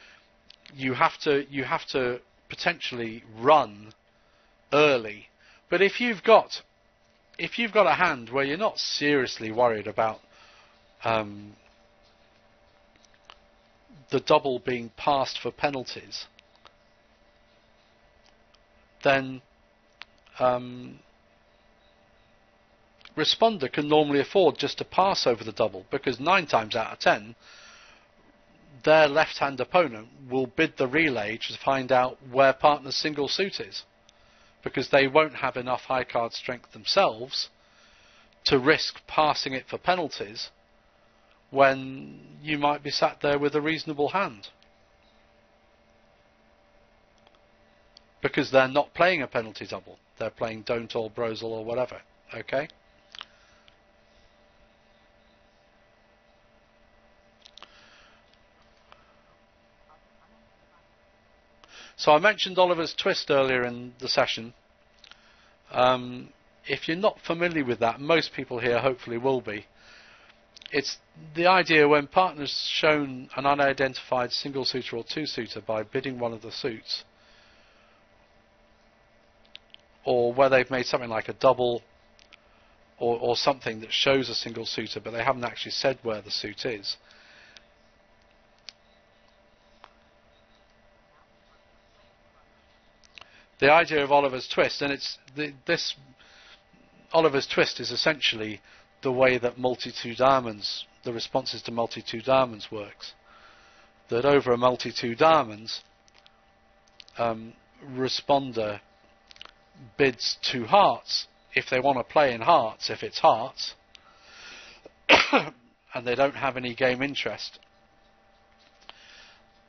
you have to you have to potentially run early. But if you've got if you've got a hand where you're not seriously worried about um, the double being passed for penalties, then um, responder can normally afford just to pass over the double because nine times out of ten, their left-hand opponent will bid the relay to find out where partner's single suit is because they won't have enough high card strength themselves to risk passing it for penalties when you might be sat there with a reasonable hand. because they're not playing a penalty double. They're playing don't or Brozel or whatever. Okay. So I mentioned Oliver's twist earlier in the session. Um, if you're not familiar with that, most people here hopefully will be. It's the idea when partners shown an unidentified single suitor or two suitor by bidding one of the suits, or where they've made something like a double or, or something that shows a single suitor, but they haven't actually said where the suit is. The idea of Oliver's twist, and it's the, this Oliver's twist is essentially the way that multi-two diamonds, the responses to multi-two diamonds works. That over a multi-two diamonds, um, responder bids two hearts if they want to play in hearts, if it's hearts, and they don't have any game interest.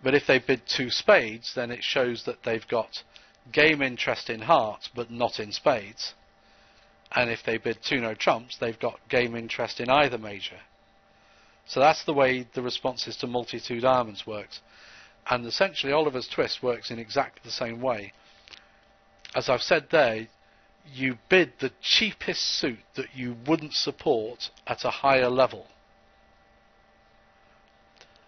But if they bid two spades, then it shows that they've got game interest in hearts, but not in spades. And if they bid two no trumps, they've got game interest in either major. So that's the way the responses to multi-two diamonds works. And essentially Oliver's twist works in exactly the same way. As I've said there, you bid the cheapest suit that you wouldn't support at a higher level.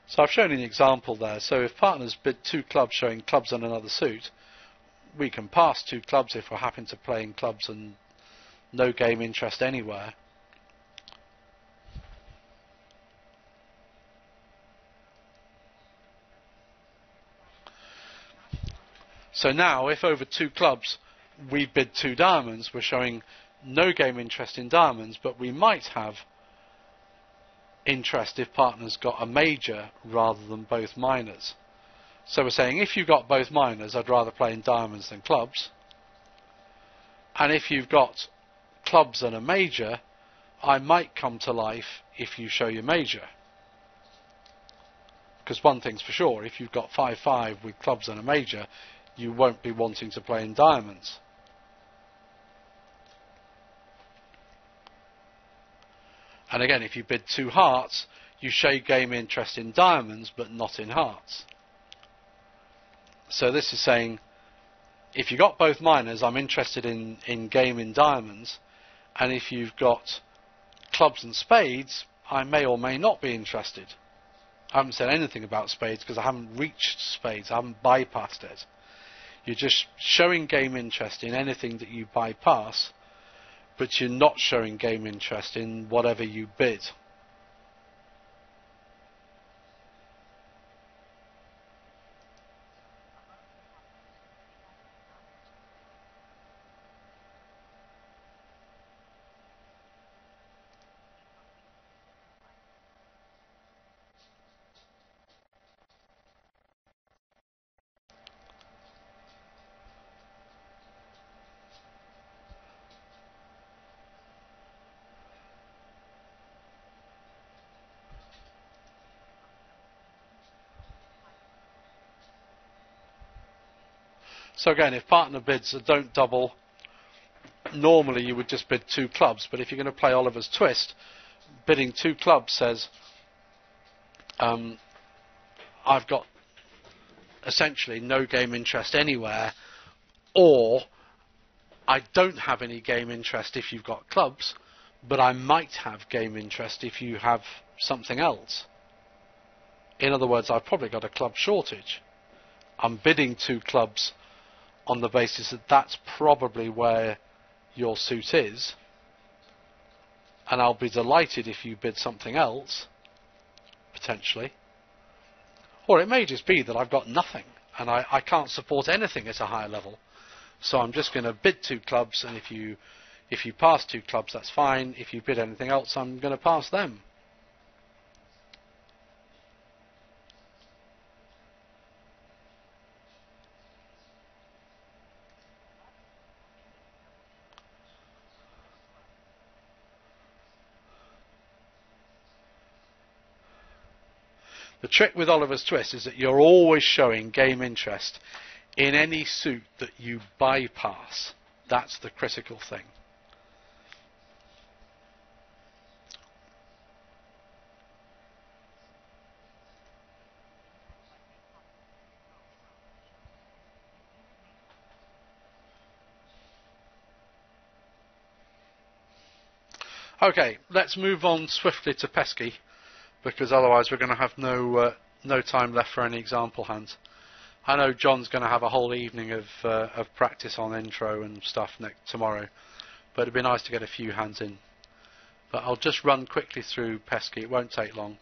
So I've shown an example there. So if partners bid two clubs showing clubs on another suit, we can pass two clubs if we're happy to play in clubs and no game interest anywhere. So now, if over two clubs we bid two diamonds, we're showing no game interest in diamonds, but we might have interest if partners got a major rather than both minors. So we're saying if you've got both minors, I'd rather play in diamonds than clubs. And if you've got clubs and a major, I might come to life if you show your major. Because one thing's for sure, if you've got 5-5 with clubs and a major, you won't be wanting to play in diamonds. And again, if you bid two hearts, you show game interest in diamonds, but not in hearts. So this is saying, if you've got both minors, I'm interested in, in game in diamonds, and if you've got clubs and spades, I may or may not be interested. I haven't said anything about spades because I haven't reached spades, I haven't bypassed it. You're just showing game interest in anything that you bypass, but you're not showing game interest in whatever you bid. So again, if partner bids don't double, normally you would just bid two clubs. But if you're going to play Oliver's Twist, bidding two clubs says, um, I've got essentially no game interest anywhere, or I don't have any game interest if you've got clubs, but I might have game interest if you have something else. In other words, I've probably got a club shortage. I'm bidding two clubs on the basis that that's probably where your suit is. And I'll be delighted if you bid something else, potentially. Or it may just be that I've got nothing and I, I can't support anything at a higher level. So I'm just going to bid two clubs, and if you if you pass two clubs, that's fine. If you bid anything else, I'm going to pass them. Trick with Oliver's Twist is that you're always showing game interest in any suit that you bypass. That's the critical thing. Okay, let's move on swiftly to Pesky, because otherwise we're going to have no uh, no time left for any example hands. I know John's going to have a whole evening of uh, of practice on intro and stuff next tomorrow, but it'd be nice to get a few hands in. But I'll just run quickly through Pesky. It won't take long.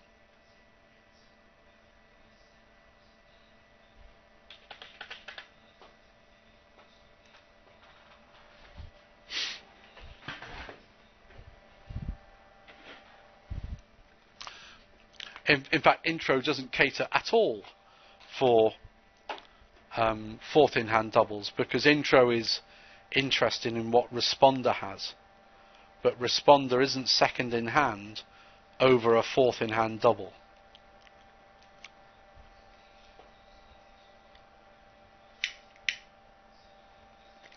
In, in fact, intro doesn't cater at all for um, fourth in hand doubles because intro is interested in what responder has, but responder isn't second in hand over a fourth in hand double.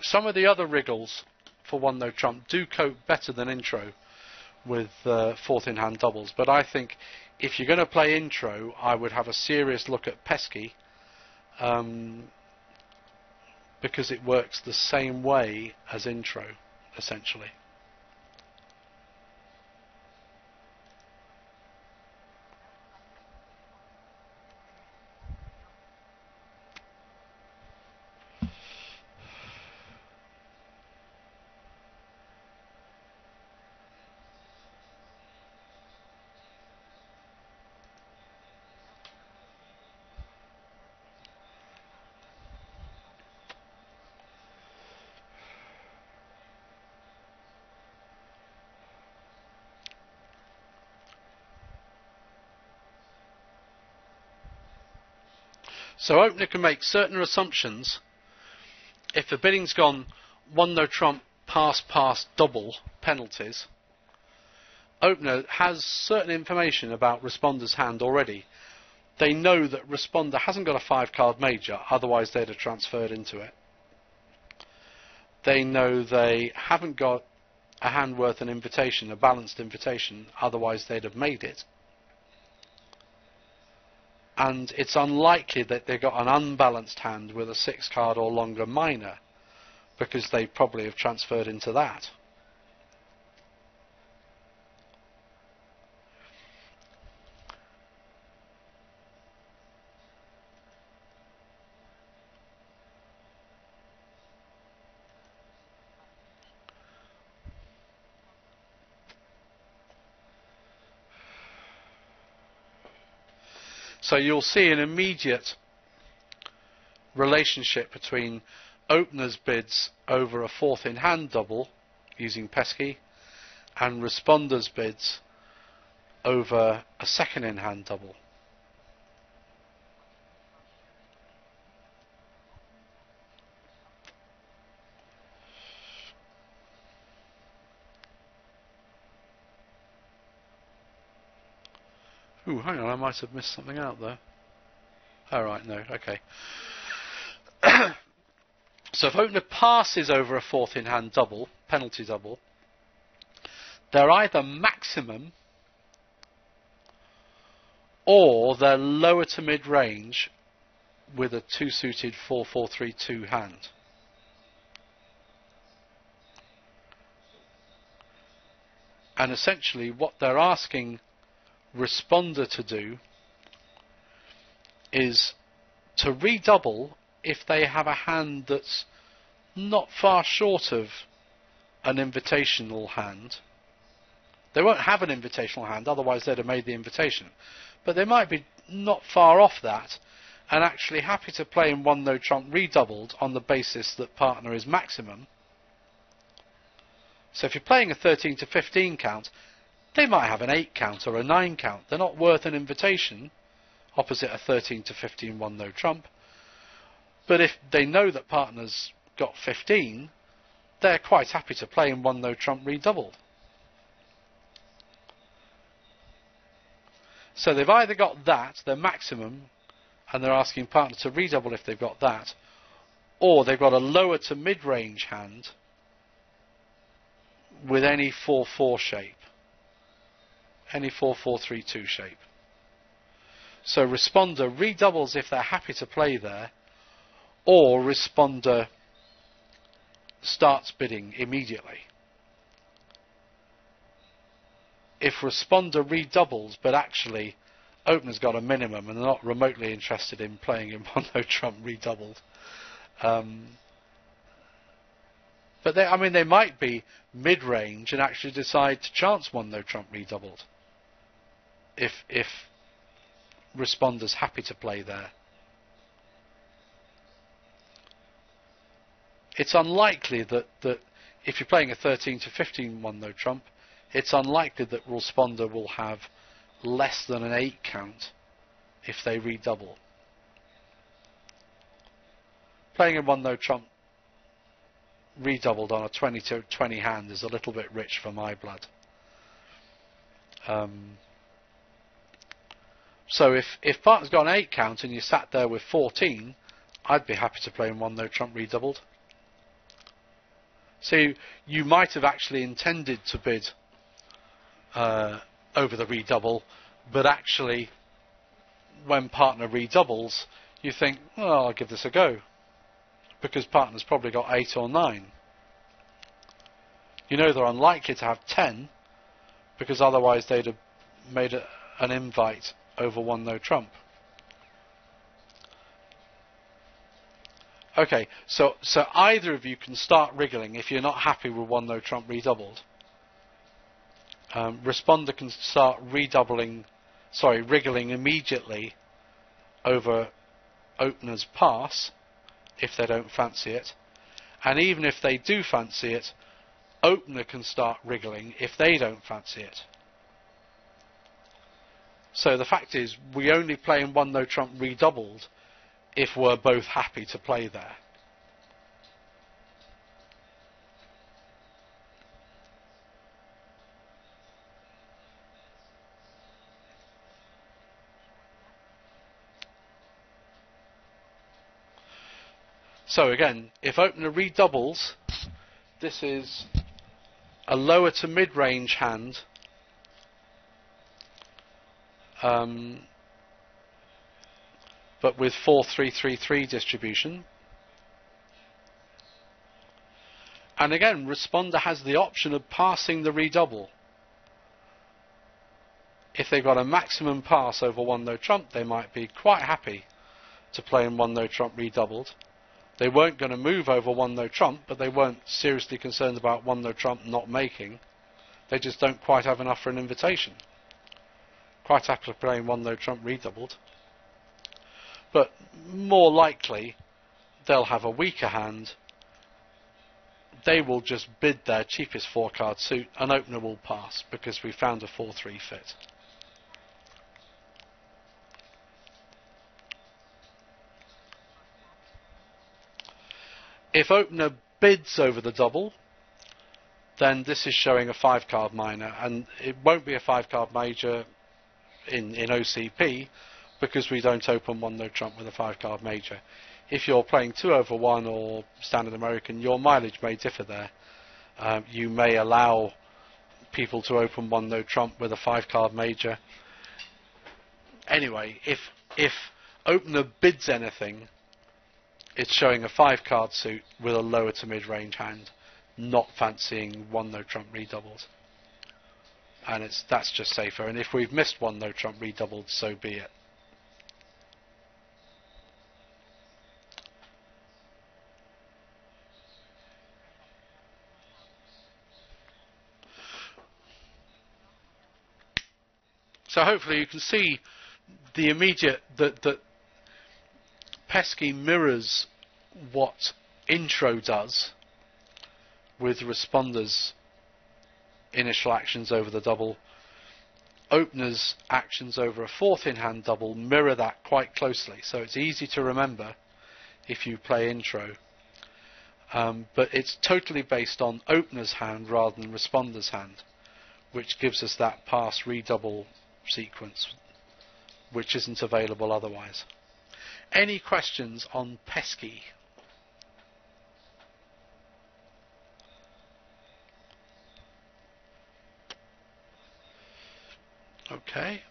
Some of the other wriggles for one no trump do cope better than intro with uh, fourth in hand doubles, but I think if you're going to play intro, I would have a serious look at Pesky um, because it works the same way as intro, essentially. So opener can make certain assumptions. If the bidding's gone one no trump, pass, pass, double penalties, opener has certain information about responder's hand already. They know that responder hasn't got a five card major, otherwise they'd have transferred into it. They know they haven't got a hand worth an invitation, a balanced invitation, otherwise they'd have made it and it's unlikely that they got an unbalanced hand with a six card or longer minor because they probably have transferred into that. So you'll see an immediate relationship between opener's bids over a fourth in hand double using pesky and responder's bids over a second in hand double. Ooh, hang on, I might have missed something out there. Alright, no, okay. so if opener passes over a fourth in hand double, penalty double, they're either maximum or they're lower to mid range with a two suited 4 4 3 2 hand. And essentially, what they're asking responder to do is to redouble if they have a hand that's not far short of an invitational hand. They won't have an invitational hand, otherwise they'd have made the invitation. But they might be not far off that and actually happy to play in one no trump redoubled on the basis that partner is maximum. So if you're playing a 13 to 15 count, they might have an 8 count or a 9 count. They're not worth an invitation opposite a 13 to 15 one no trump. But if they know that partner's got 15, they're quite happy to play in one no trump redoubled. So they've either got that, their maximum, and they're asking partner to redouble if they've got that, or they've got a lower to mid-range hand with any 4-4 shape, any 4-4-3-2 shape. So responder redoubles if they're happy to play there, or responder starts bidding immediately. If responder redoubles, but actually opener's got a minimum and they're not remotely interested in playing in one no trump redoubled. Um, but they, I mean, they might be mid-range and actually decide to chance one no trump redoubled. If if responders happy to play there. It's unlikely that, that if you're playing a 13 to 15 one no trump, it's unlikely that responder will have less than an 8 count if they redouble. Playing a one no trump redoubled on a 20 to 20 hand is a little bit rich for my blood. Um, so if if partner's got an 8 count and you sat there with 14, I'd be happy to play in one no trump redoubled. So you, might have actually intended to bid uh, over the redouble, but actually, when partner redoubles, you think, well, I'll give this a go, because partner's probably got eight or nine. You know they're unlikely to have ten, because otherwise they'd have made a, an invite over one no trump. Okay, so so either of you can start wriggling if you're not happy with one no trump redoubled. Um, responder can start redoubling, sorry, wriggling immediately over opener's pass if they don't fancy it, and even if they do fancy it, opener can start wriggling if they don't fancy it. So the fact is, we only play in one no trump redoubled if we're both happy to play there. So again, if opener redoubles, this is a lower to mid-range hand um, but with 4333 distribution. And again, responder has the option of passing the redouble. If they've got a maximum pass over one no trump, they might be quite happy to play in one no trump redoubled. They weren't going to move over one no trump, but they weren't seriously concerned about one no trump not making. They just don't quite have enough for an invitation quite happy playing one no trump redoubled. But more likely, they'll have a weaker hand. They will just bid their cheapest four card suit, and opener will pass because we found a 4 3 fit. If opener bids over the double, then this is showing a five card minor, and it won't be a five card major in, in OCP because we don't open one no trump with a five card major. If you're playing two over one or standard American, your mileage may differ there. Um, you may allow people to open one no trump with a five card major. Anyway, if if opener bids anything, it's showing a five card suit with a lower to mid range hand, not fancying one no trump redoubles and it's that's just safer. And if we've missed one no trump redoubled, so be it. So hopefully you can see the immediate that that pesky mirrors what intro does with responders initial actions over the double. Opener's actions over a fourth in hand double mirror that quite closely, so it's easy to remember if you play intro. Um, but it's totally based on opener's hand rather than responder's hand, which gives us that pass redouble sequence, which isn't available otherwise. Any questions on pesky? Okay.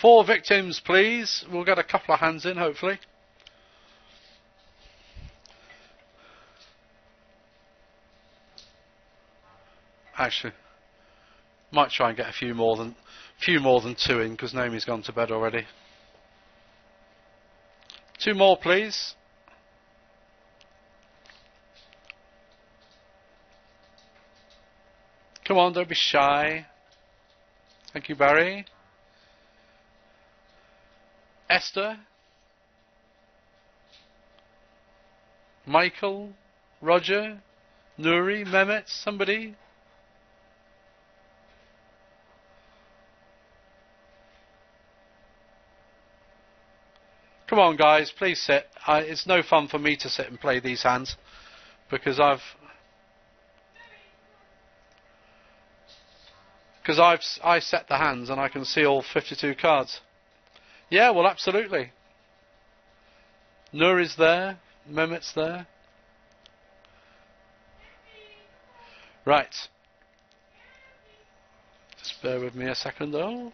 Four victims, please. We'll get a couple of hands in, hopefully. Actually, might try and get a few more than few more than two in because Naomi's gone to bed already. Two more, please. Come on, don't be shy. Thank you, Barry. Esther, Michael, Roger, Nuri, Mehmet, somebody? Come on, guys, please sit. I, it's no fun for me to sit and play these hands because I've because I've I set the hands and I can see all 52 cards. Yeah, well, absolutely. Nur is there. Mehmet's there. Right. Just bear with me a second, though.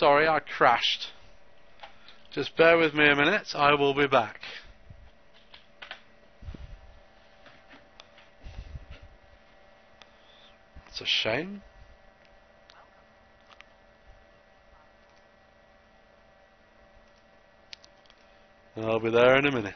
Sorry, I crashed. Just bear with me a minute, I will be back. It's a shame. I'll be there in a minute.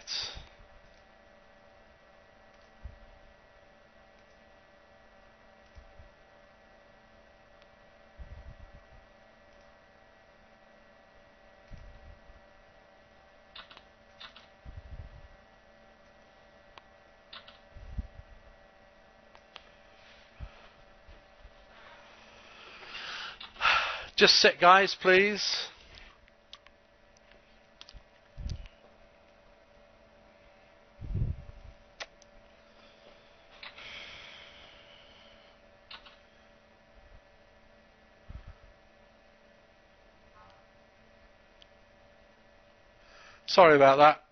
Just sit, guys, please. Sorry about that.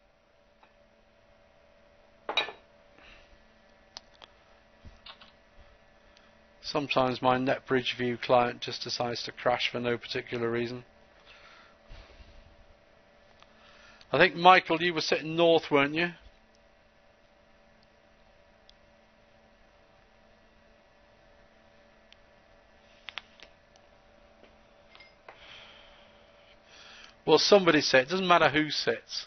Sometimes my NetBridge View client just decides to crash for no particular reason. I think, Michael, you were sitting north, weren't you? Well, somebody sit. It doesn't matter who sits.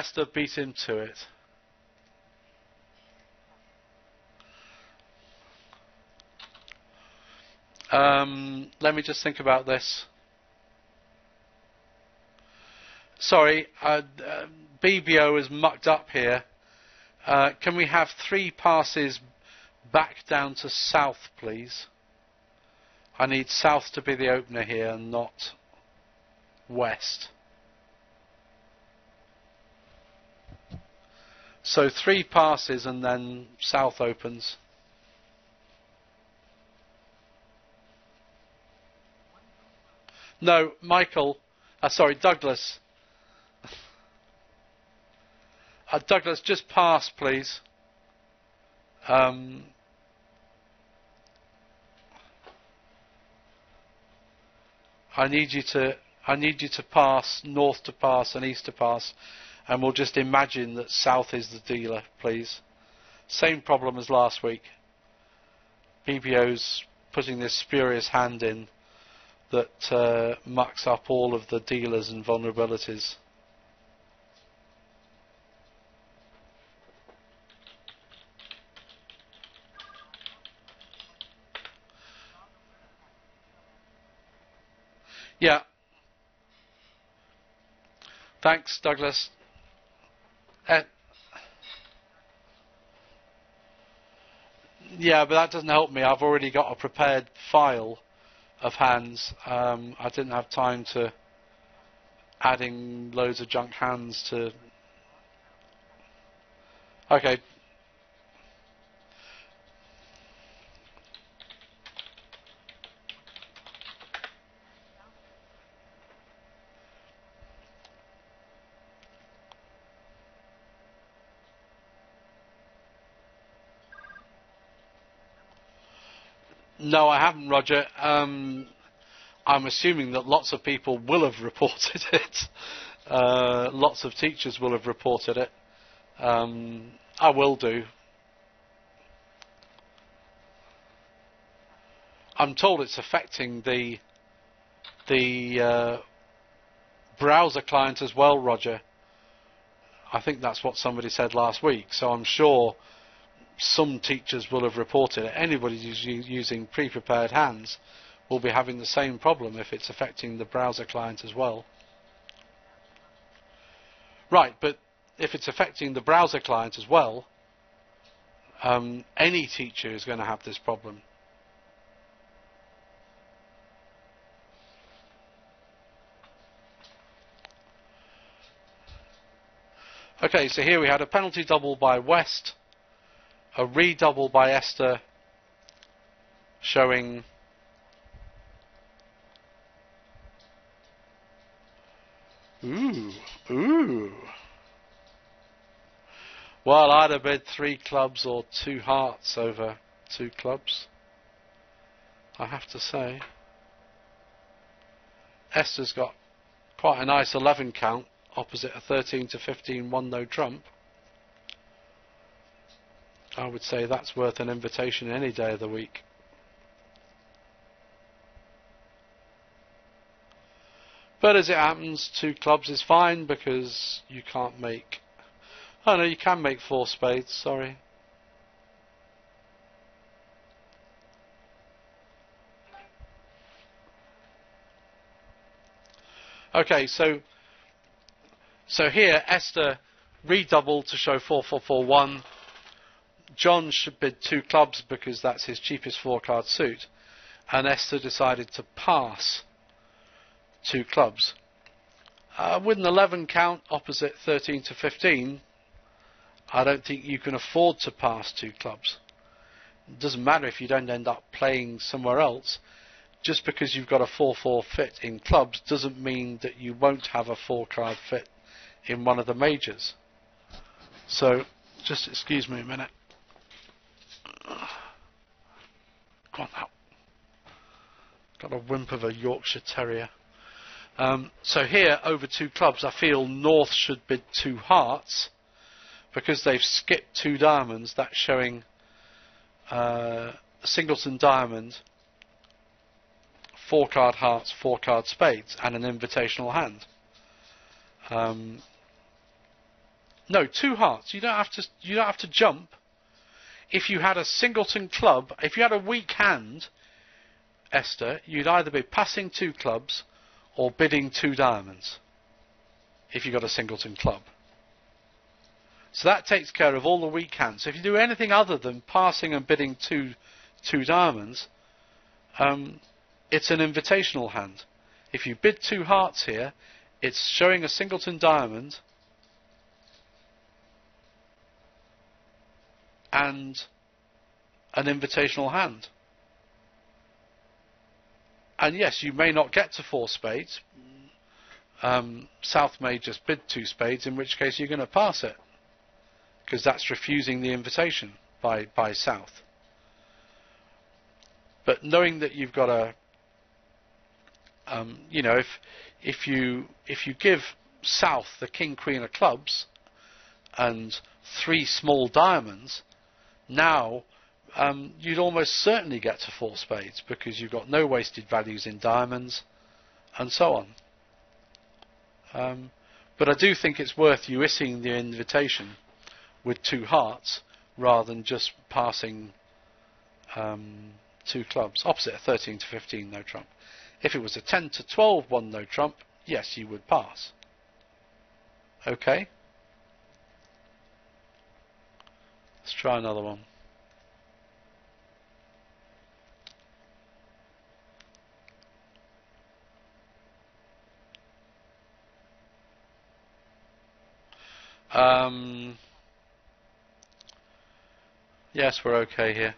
Esther beat him to it. Um, let me just think about this. Sorry, uh, uh, BBO is mucked up here. Uh, can we have three passes back down to south, please? I need south to be the opener here, not west. So three passes and then South opens. No, Michael. Uh, sorry, Douglas. Uh, Douglas, just pass, please. Um, I need you to I need you to pass north to pass and east to pass and we'll just imagine that south is the dealer please same problem as last week BBO's putting this spurious hand in that uh, mucks up all of the dealers and vulnerabilities Yeah. Thanks, Douglas. Uh, yeah, but that doesn't help me. I've already got a prepared file of hands. Um, I didn't have time to adding loads of junk hands to. Okay, No, I haven't, Roger. Um, I'm assuming that lots of people will have reported it. Uh, lots of teachers will have reported it. Um, I will do. I'm told it's affecting the the uh, browser client as well, Roger. I think that's what somebody said last week. So I'm sure some teachers will have reported it. Anybody who's using pre-prepared hands will be having the same problem if it's affecting the browser client as well. Right, but if it's affecting the browser client as well, um, any teacher is going to have this problem. Okay, so here we had a penalty double by West a redouble by Esther showing Ooh, ooh. Well, I'd have bid three clubs or two hearts over two clubs. I have to say. Esther's got quite a nice 11 count opposite a 13 to 15 one no trump. I would say that's worth an invitation any day of the week. But as it happens, two clubs is fine because you can't make. Oh no, you can make four spades, sorry. Okay, so so here Esther redoubled to show four four four one. John should bid two clubs because that's his cheapest four card suit, and Esther decided to pass two clubs. Uh, with an 11 count opposite 13 to 15, I don't think you can afford to pass two clubs. It doesn't matter if you don't end up playing somewhere else. Just because you've got a 4-4 fit in clubs doesn't mean that you won't have a 4 card fit in one of the majors. So, just excuse me a minute. Go on. Got a wimp of a Yorkshire Terrier. Um, so here, over two clubs, I feel North should bid two hearts because they've skipped two diamonds. That's showing uh, singleton diamond, four card hearts, four card spades, and an invitational hand. Um, no, two hearts. You don't have to. You don't have to jump if you had a singleton club, if you had a weak hand, Esther, you'd either be passing two clubs or bidding two diamonds if you got a singleton club. So that takes care of all the weak hands. So if you do anything other than passing and bidding two two diamonds, um, it's an invitational hand. If you bid two hearts here, it's showing a singleton diamond and an invitational hand. And yes, you may not get to four spades. Um, South may just bid two spades, in which case you're going to pass it because that's refusing the invitation by by South. But knowing that you've got a, um, you know, if if you if you give South the King Queen of clubs and three small diamonds, now um, you'd almost certainly get to four spades because you've got no wasted values in diamonds and so on. Um, but I do think it's worth you issuing the invitation with two hearts rather than just passing um, two clubs. Opposite a 13 to 15 no trump. If it was a 10 to 12 one no trump, yes, you would pass. Okay? Let's try another one. Um, yes, we're okay here.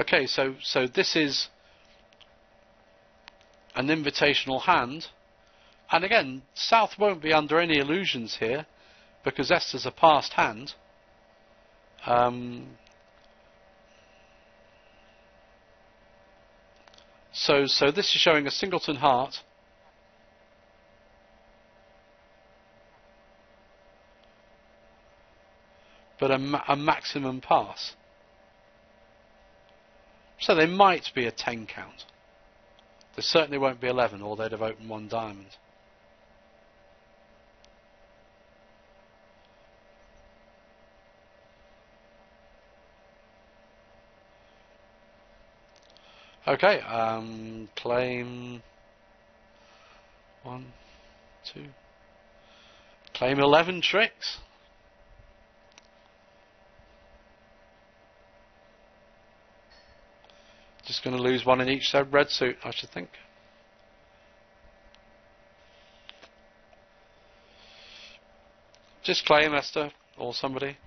Okay, so so this is an invitational hand, and again, South won't be under any illusions here because Esther's a passed hand. Um, so so this is showing a singleton heart. But a, ma a maximum pass. So they might be a 10 count. There certainly won't be 11 or they'd have opened one diamond. Okay, um, claim one, two, claim 11 tricks. Just going to lose one in each red suit, I should think. Just claim Esther or somebody.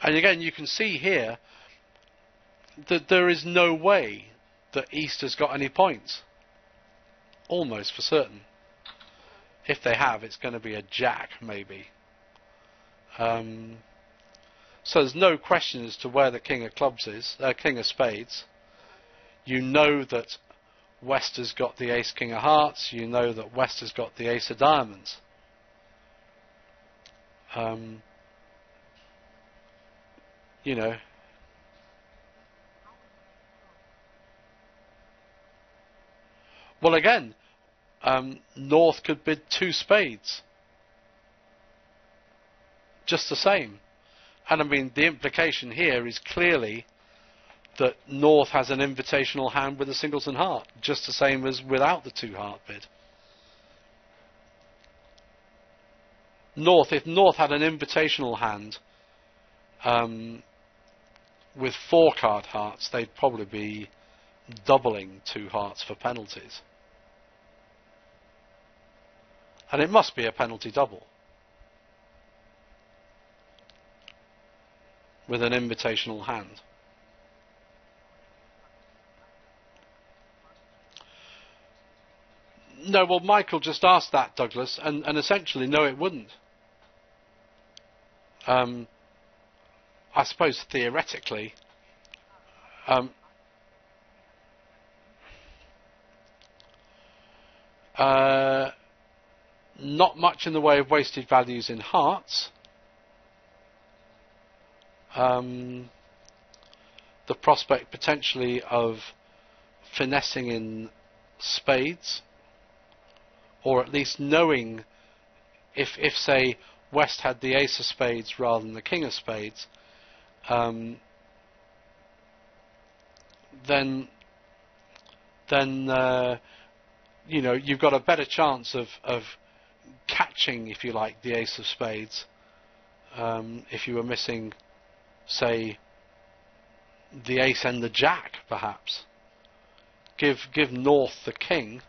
And again, you can see here that there is no way that East has got any points. Almost for certain. If they have, it's going to be a jack, maybe. Um, so there's no question as to where the king of clubs is, uh, king of spades. You know that West has got the ace king of hearts. You know that West has got the ace of diamonds. Um, you know. Well, again, um, North could bid two spades. Just the same. And I mean, the implication here is clearly that North has an invitational hand with a singleton heart, just the same as without the two heart bid. North, if North had an invitational hand um, with four card hearts, they'd probably be doubling two hearts for penalties. And it must be a penalty double. With an invitational hand. No, well, Michael just asked that, Douglas, and, and essentially, no, it wouldn't. Um, I suppose theoretically, um, uh, not much in the way of wasted values in hearts. Um, the prospect potentially of finessing in spades or at least knowing if, if say, West had the ace of spades rather than the king of spades, um, then then uh, you know you've got a better chance of, of catching, if you like, the ace of spades um, if you were missing, say, the ace and the jack, perhaps. Give give North the king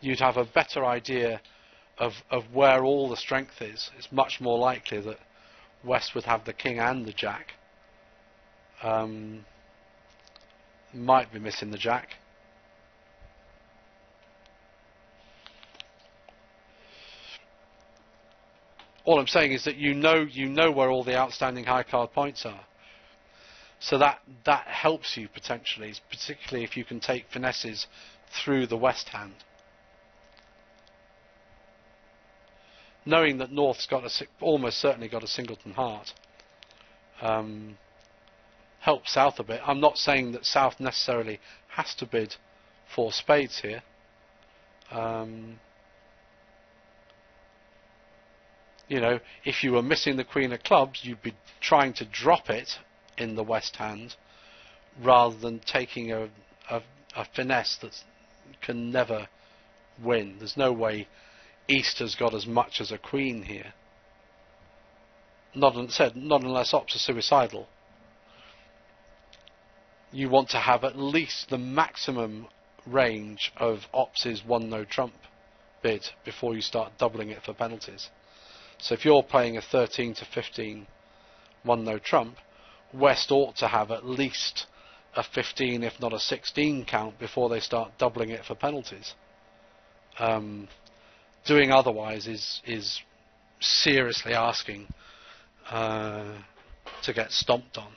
you'd have a better idea of, of where all the strength is. It's much more likely that West would have the king and the jack. Um, might be missing the jack. All I'm saying is that you know you know where all the outstanding high card points are. So that that helps you potentially, particularly if you can take finesses through the west hand. knowing that North's got a, almost certainly got a singleton heart, um, helps South a bit. I'm not saying that South necessarily has to bid for spades here. Um, you know, if you were missing the Queen of Clubs, you'd be trying to drop it in the West Hand rather than taking a, a, a finesse that can never win. There's no way East has got as much as a queen here. Not said, not unless ops are suicidal. You want to have at least the maximum range of ops's one no trump bid before you start doubling it for penalties. So if you're playing a 13 to 15 one no trump, West ought to have at least a 15, if not a 16 count before they start doubling it for penalties. Um, doing otherwise is is seriously asking uh, to get stomped on.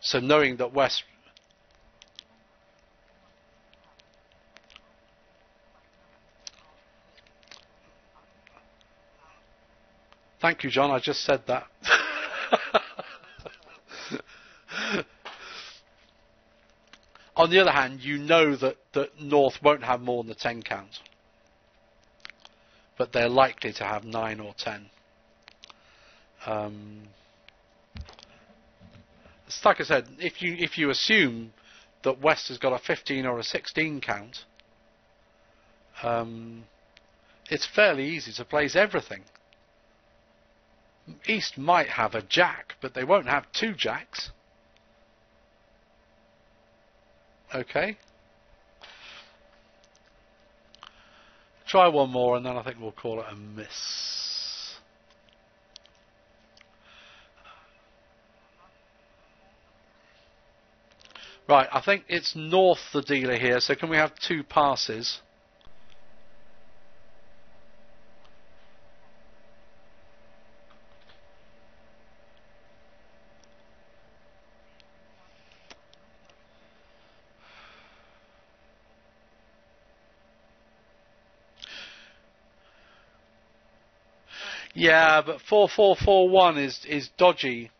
So knowing that West Thank you, John. I just said that. On the other hand, you know that, that North won't have more than the 10 count but they're likely to have nine or ten. Um, like I said, if you if you assume that West has got a 15 or a 16 count, um, it's fairly easy to place everything. East might have a jack, but they won't have two jacks. Okay. Try one more and then I think we'll call it a miss. Right, I think it's North the dealer here, so can we have two passes? Yeah, but four four four one is is dodgy.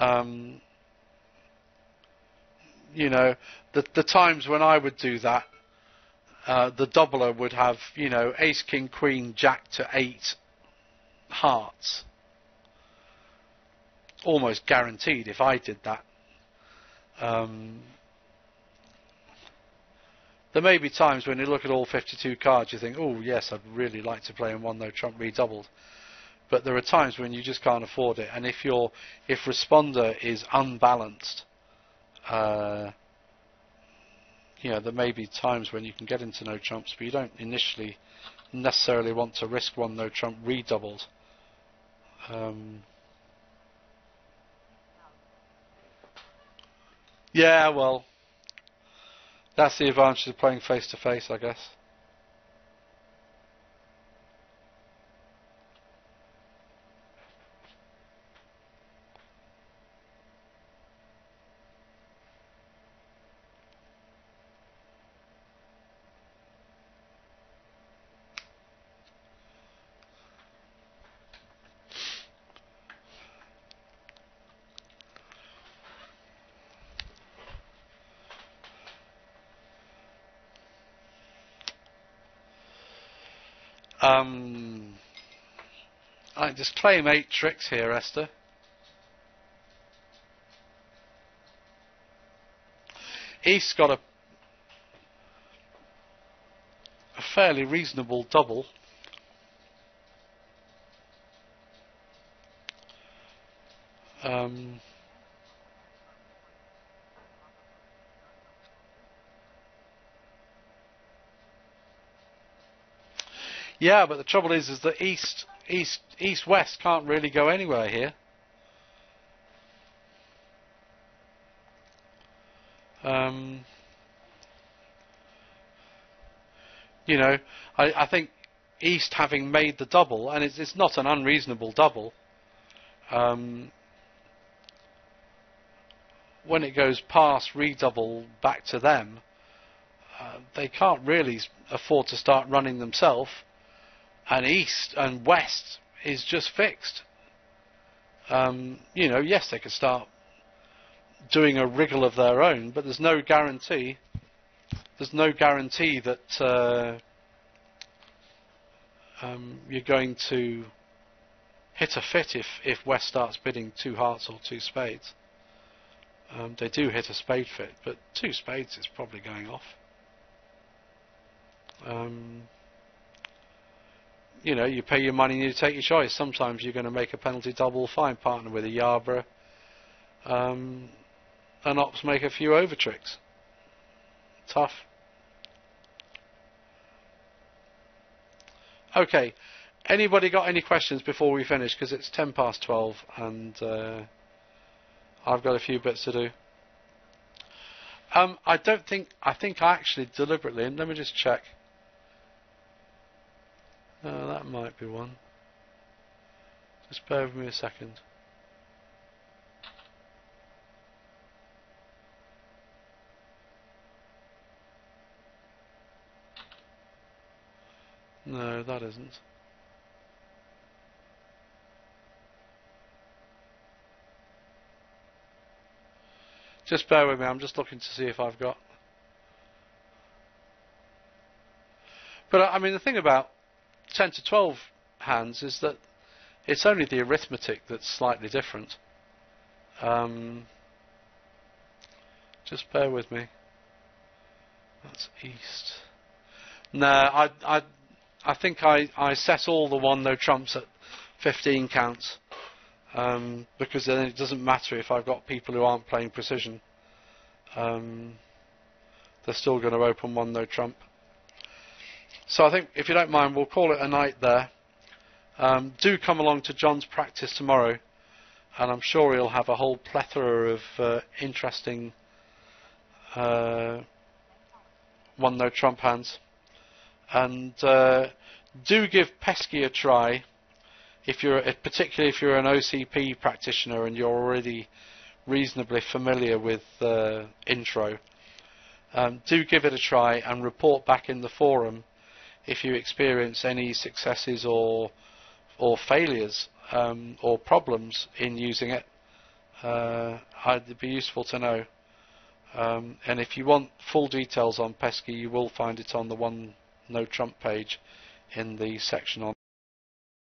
Um, you know, the the times when I would do that, uh, the doubler would have you know ace king queen jack to eight hearts, almost guaranteed if I did that. Um, there may be times when you look at all 52 cards, you think, oh yes, I'd really like to play in one no trump redoubled. But there are times when you just can't afford it, and if your if responder is unbalanced, uh, you know there may be times when you can get into no trumps, but you don't initially necessarily want to risk one no trump redoubled. Um, yeah, well, that's the advantage of playing face to face, I guess. Um, I just claim eight tricks here, Esther. East got a, a fairly reasonable double. Um, Yeah, but the trouble is, is that east, east, east, west can't really go anywhere here. Um, you know, I, I, think East having made the double, and it's, it's not an unreasonable double. Um, when it goes past redouble back to them, uh, they can't really afford to start running themselves and east and west is just fixed. Um, you know, yes, they could start doing a wriggle of their own, but there's no guarantee. There's no guarantee that uh, um, you're going to hit a fit if, if West starts bidding two hearts or two spades. Um, they do hit a spade fit, but two spades is probably going off. Um, you know, you pay your money and you take your choice. Sometimes you're going to make a penalty double, fine partner with a Yarborough, um, and ops make a few over tricks. Tough. Okay, anybody got any questions before we finish? Because it's ten past twelve and uh, I've got a few bits to do. Um, I don't think. I think I actually deliberately. And let me just check. Oh, that might be one. Just bear with me a second. No, that isn't. Just bear with me, I'm just looking to see if I've got... But I mean, the thing about 10 to 12 hands is that it's only the arithmetic that's slightly different. Um, just bear with me. That's east. No, I, I, I think I, I set all the one no trumps at 15 counts um, because then it doesn't matter if I've got people who aren't playing precision. Um, they're still going to open one no trump. So I think, if you don't mind, we'll call it a night there. Um, do come along to John's practice tomorrow, and I'm sure he'll have a whole plethora of uh, interesting uh, one no trump hands. And uh, do give Pesky a try, if you're particularly if you're an OCP practitioner and you're already reasonably familiar with uh, intro. Um, do give it a try and report back in the forum if you experience any successes or or failures um, or problems in using it, uh, it'd be useful to know. Um, and if you want full details on Pesky, you will find it on the One No Trump page in the section on